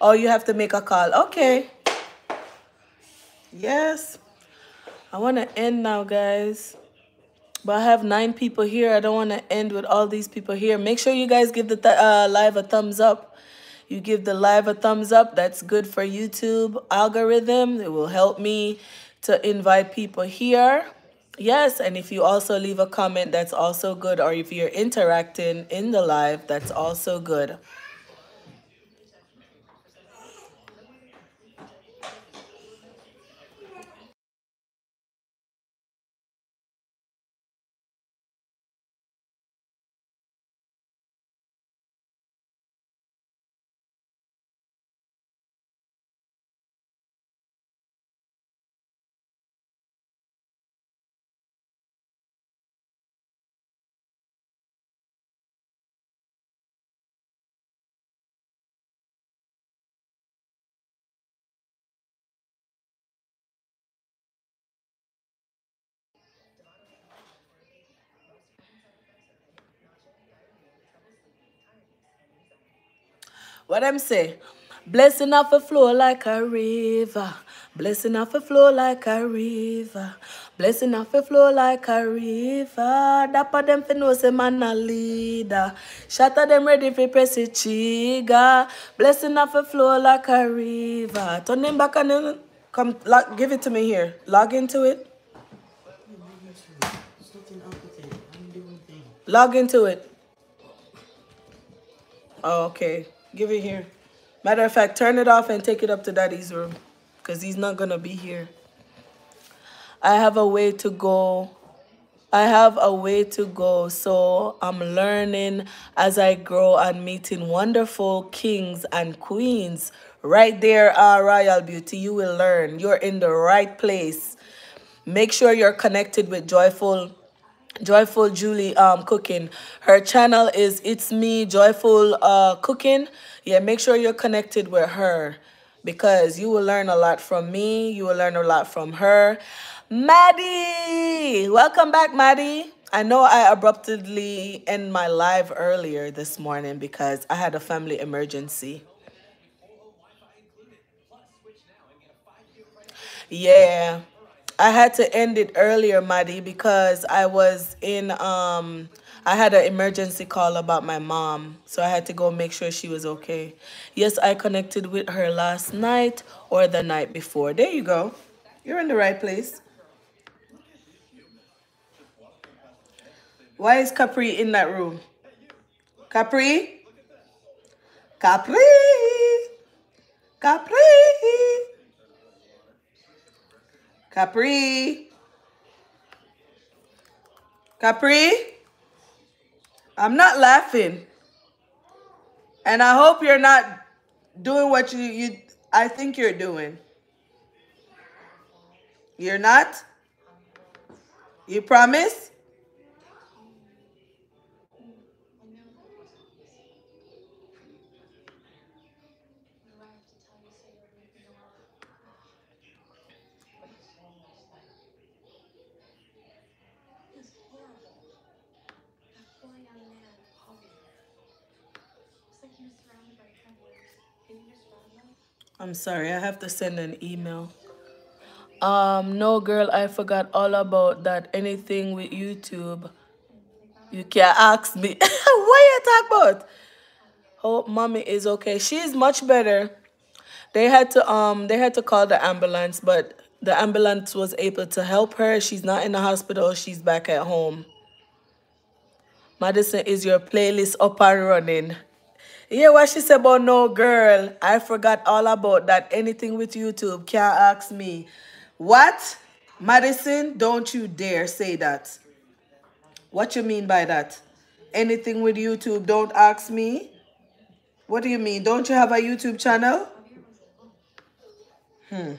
Oh, you have to make a call. Okay. Yes. I want to end now, guys. But I have nine people here. I don't want to end with all these people here. Make sure you guys give the th uh, live a thumbs up. You give the live a thumbs up. That's good for YouTube algorithm. It will help me to invite people here. Yes, and if you also leave a comment, that's also good. Or if you're interacting in the live, that's also good. What I'm say? Blessing off a flow like a river. Blessing off a flow like a river. Blessing off a flow like a river. Dapper them fi know say man a leader. Shatter them ready fi press it trigger. Blessing off a flow like a river. Turn them back and then come log, give it to me here. Log into it. Log into it. Oh, okay. Give it here. Matter of fact, turn it off and take it up to daddy's room. Because he's not going to be here. I have a way to go I have a way to go. So I'm learning as I grow and meeting wonderful kings and queens. Right there, uh, Royal Beauty, you will learn. You're in the right place. Make sure you're connected with Joyful Joyful Julie um cooking. Her channel is It's Me Joyful uh cooking. Yeah, make sure you're connected with her because you will learn a lot from me. You will learn a lot from her. Maddie, welcome back, Maddie. I know I abruptly end my live earlier this morning because I had a family emergency. Yeah. I had to end it earlier, Maddie, because I was in um I had an emergency call about my mom, so I had to go make sure she was okay. Yes, I connected with her last night or the night before. There you go. You're in the right place. Why is Capri in that room? Capri? Capri? Capri? Capri? Capri? I'm not laughing. And I hope you're not doing what you, you I think you're doing. You're not? You promise? I'm sorry, I have to send an email. Um, no girl, I forgot all about that. Anything with YouTube. You can't ask me. what you talk about? Hope mommy is okay. She's much better. They had to um they had to call the ambulance, but the ambulance was able to help her. She's not in the hospital, she's back at home. Madison, is your playlist up and running? Yeah, what she said about no girl. I forgot all about that. Anything with YouTube, can't ask me. What? Madison, don't you dare say that. What you mean by that? Anything with YouTube, don't ask me? What do you mean? Don't you have a YouTube channel? Hmm.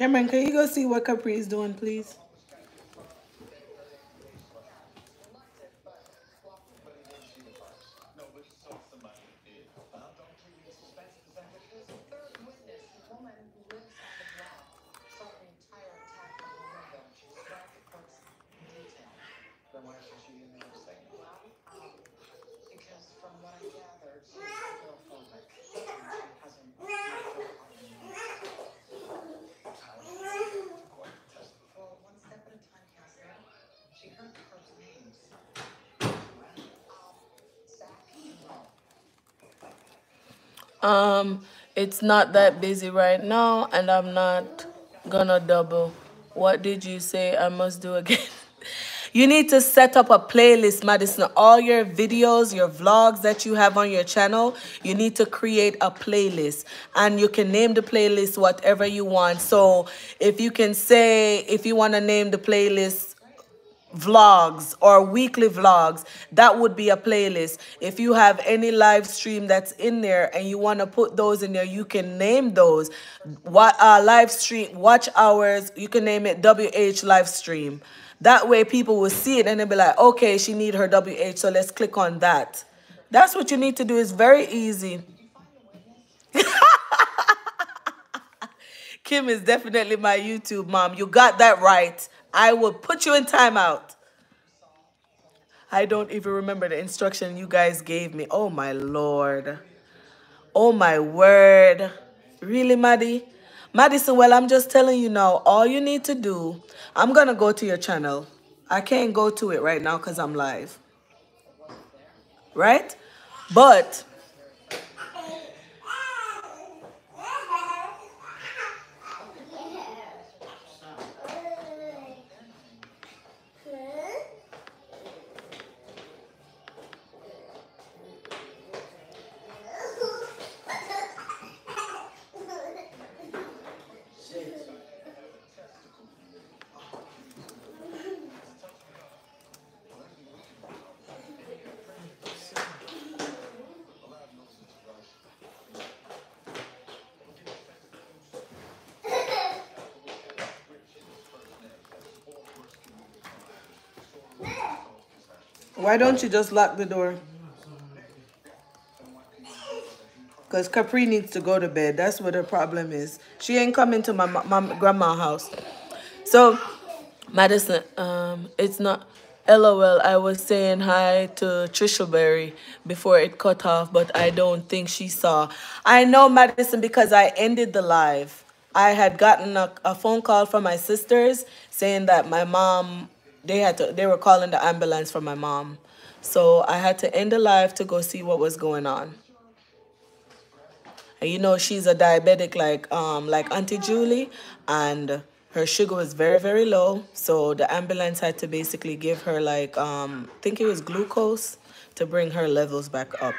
Cameron, can you go see what Capri is doing, please? Um, it's not that busy right now, and I'm not gonna double. What did you say I must do again? you need to set up a playlist, Madison. All your videos, your vlogs that you have on your channel, you need to create a playlist. And you can name the playlist whatever you want. So if you can say, if you want to name the playlist vlogs or weekly vlogs that would be a playlist if you have any live stream that's in there and you want to put those in there you can name those what uh live stream watch hours you can name it wh live stream that way people will see it and they'll be like okay she need her wh so let's click on that That's what you need to do. It's very easy. Kim is definitely my YouTube mom. You got that right. I will put you in timeout. I don't even remember the instruction you guys gave me. Oh my lord. Oh my word. Really, Maddie? Madison, well, I'm just telling you now, all you need to do, I'm going to go to your channel. I can't go to it right now because I'm live. Right? But Why don't you just lock the door? Because Capri needs to go to bed. That's what her problem is. She ain't coming to my, my grandma's house. So, Madison, um, it's not... LOL, I was saying hi to Trisha Berry before it cut off, but I don't think she saw. I know, Madison, because I ended the live. I had gotten a, a phone call from my sisters saying that my mom they had to they were calling the ambulance for my mom. So i had to end the live to go see what was going on. And you know she's a diabetic like um like auntie julie and her sugar was very very low. So the ambulance had to basically give her like um I think it was glucose to bring her levels back up.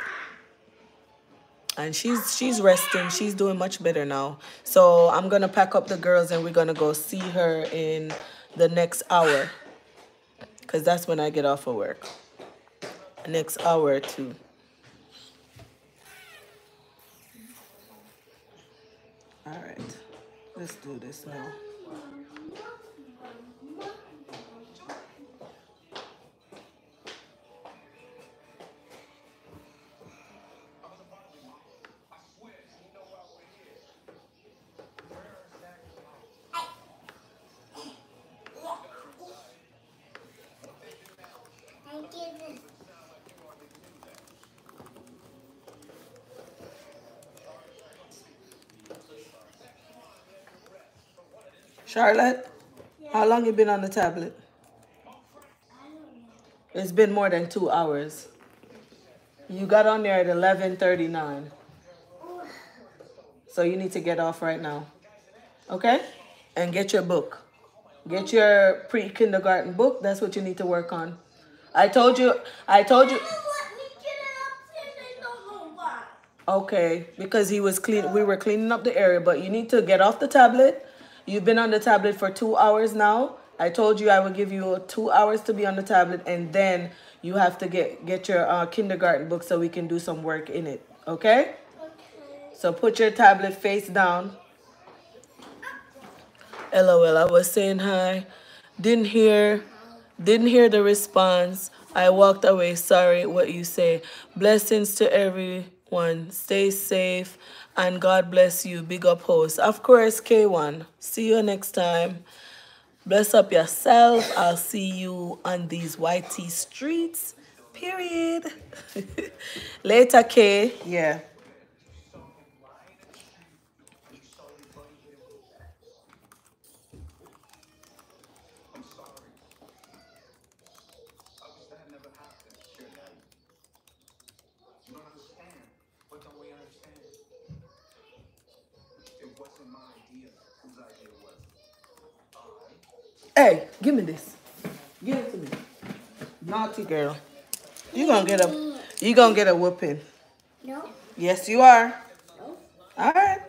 And she's she's resting. She's doing much better now. So i'm gonna pack up the girls and we're gonna go see her in the next hour because that's when I get off of work. Next hour or two. All right, let's do this now. Charlotte, how long you been on the tablet? It's been more than two hours. You got on there at 11.39. So you need to get off right now. Okay? And get your book. Get your pre-kindergarten book. That's what you need to work on. I told you, I told you. Okay, because he was clean, we were cleaning up the area, but you need to get off the tablet You've been on the tablet for two hours now. I told you I would give you two hours to be on the tablet and then you have to get, get your uh, kindergarten book so we can do some work in it. Okay? Okay. So put your tablet face down. LOL, I was saying hi. Didn't hear, didn't hear the response. I walked away. Sorry what you say. Blessings to everyone. Stay safe. And God bless you. Big up host. Of course, K1. See you next time. Bless up yourself. I'll see you on these YT streets. Period. Later, K. Yeah. Hey, give me this. Give it to me. Naughty girl. You gonna get a you gonna get a whooping. No. Yes, you are. No. All right.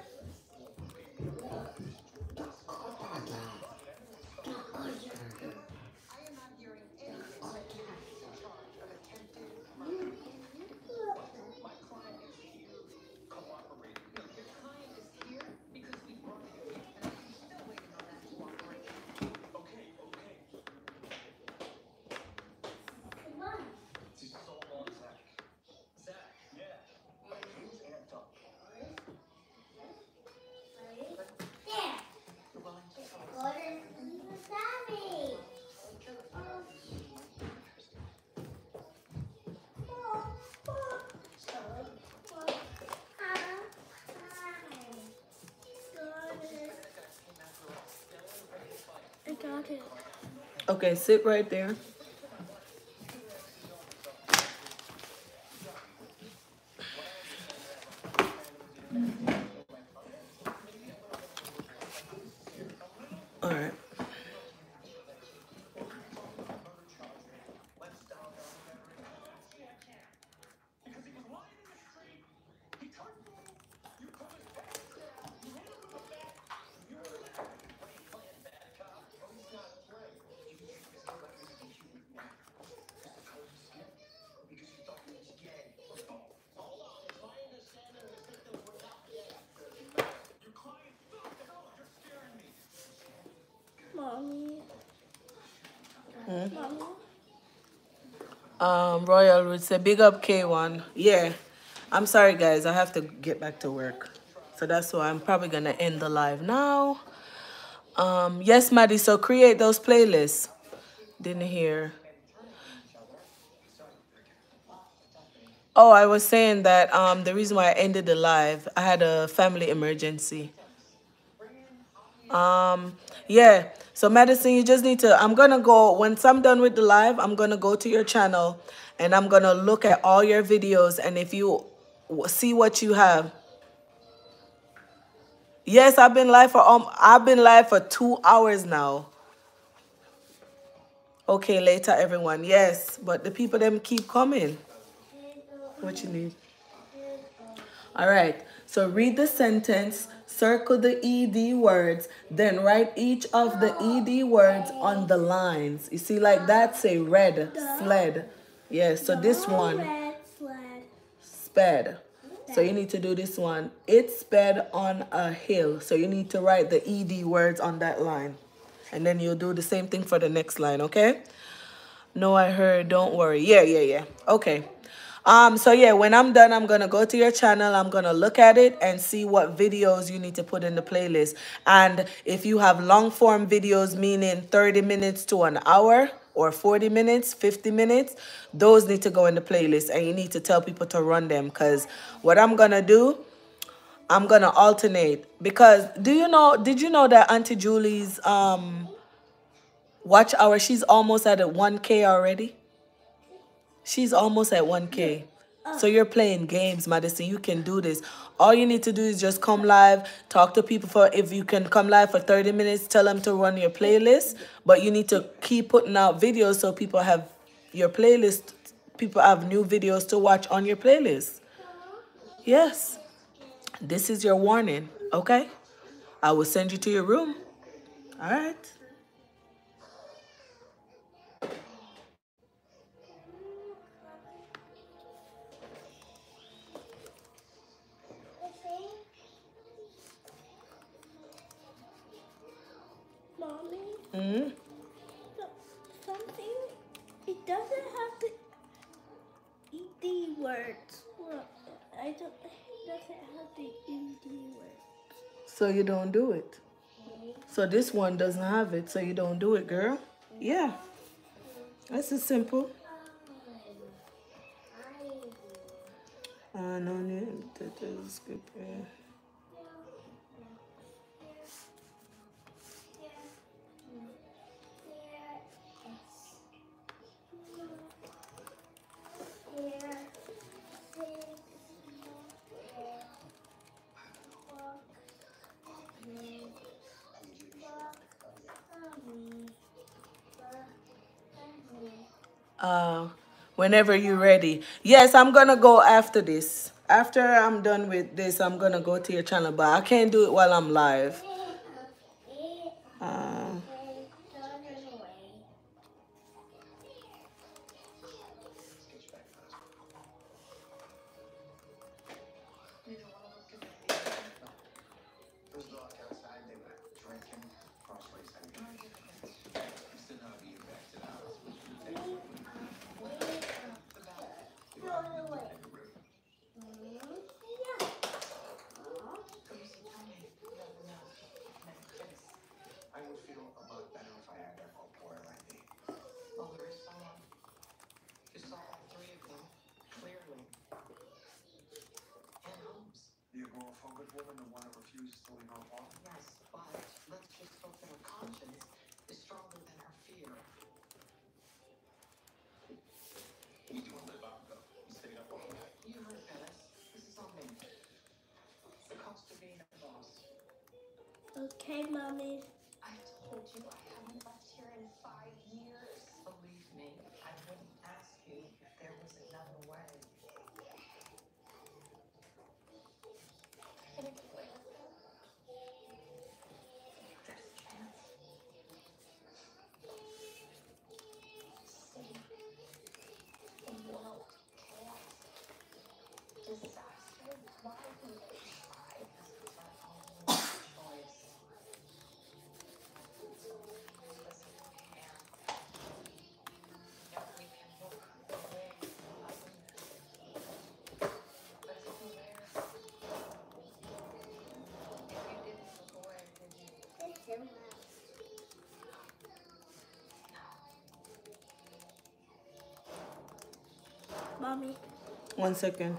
Okay, sit right there. All right. Mommy. Hmm? Mommy. Um, Royal would say, big up K1. Yeah. I'm sorry, guys. I have to get back to work. So that's why I'm probably going to end the live now. Um, yes, Maddie. So create those playlists. Didn't hear. Oh, I was saying that um, the reason why I ended the live, I had a family emergency. Um, yeah. So Madison, you just need to. I'm gonna go once I'm done with the live. I'm gonna go to your channel, and I'm gonna look at all your videos. And if you see what you have, yes, I've been live for um, I've been live for two hours now. Okay, later, everyone. Yes, but the people them keep coming. What you need? All right. So read the sentence, circle the ED words, then write each of the ED words on the lines. You see, like that say red, sled. Yes, so this one, sped. So you need to do this one. It sped on a hill. So you need to write the ED words on that line. And then you'll do the same thing for the next line, okay? No, I heard. Don't worry. Yeah, yeah, yeah. Okay. Um, so yeah, when I'm done, I'm gonna go to your channel. I'm gonna look at it and see what videos you need to put in the playlist. And if you have long form videos, meaning 30 minutes to an hour or 40 minutes, 50 minutes, those need to go in the playlist and you need to tell people to run them. Cause what I'm gonna do, I'm gonna alternate. Because do you know, did you know that Auntie Julie's um watch hour, she's almost at a 1K already? She's almost at 1K. So you're playing games, Madison. You can do this. All you need to do is just come live, talk to people for if you can come live for 30 minutes, tell them to run your playlist. But you need to keep putting out videos so people have your playlist, people have new videos to watch on your playlist. Yes. This is your warning, okay? I will send you to your room. All right. So- Something. It doesn't have to eat the words. Well, I don't. It doesn't have the ED words. So you don't do it. So this one doesn't have it, so you don't do it, girl. Yeah. That's as simple. Uh, no need to to skip Uh, whenever you're ready. Yes, I'm gonna go after this. After I'm done with this, I'm gonna go to your channel, but I can't do it while I'm live. Mommy. One second.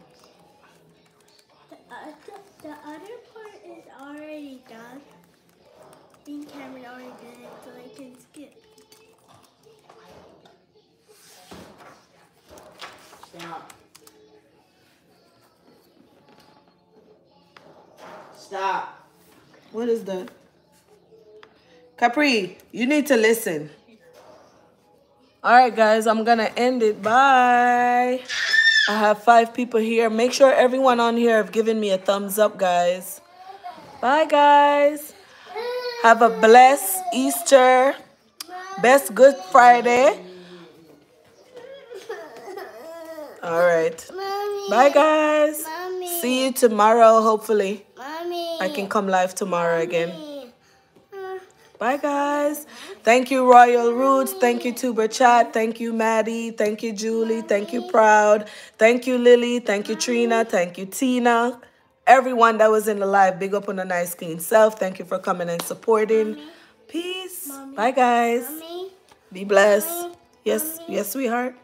The, uh, the, the other part is already done. Me and Cameron already did it, so I can skip. Stop. Stop. What is that? Capri, you need to listen. All right, guys, I'm gonna end it. Bye. I have five people here. Make sure everyone on here have given me a thumbs up, guys. Bye, guys. Have a blessed Easter. Best Good Friday. All right. Mommy. Bye, guys. Mommy. See you tomorrow, hopefully. Mommy. I can come live tomorrow again. Bye, guys. Thank you, Royal Roots. Thank you, Tuber Chat. Thank you, Maddie. Thank you, Julie. Thank you, Proud. Thank you, Lily. Thank you, Trina. Thank you, Tina. Everyone that was in the live, big up on the nice, clean self. Thank you for coming and supporting. Peace. Bye, guys. Mommy. Be blessed. Yes, yes, sweetheart.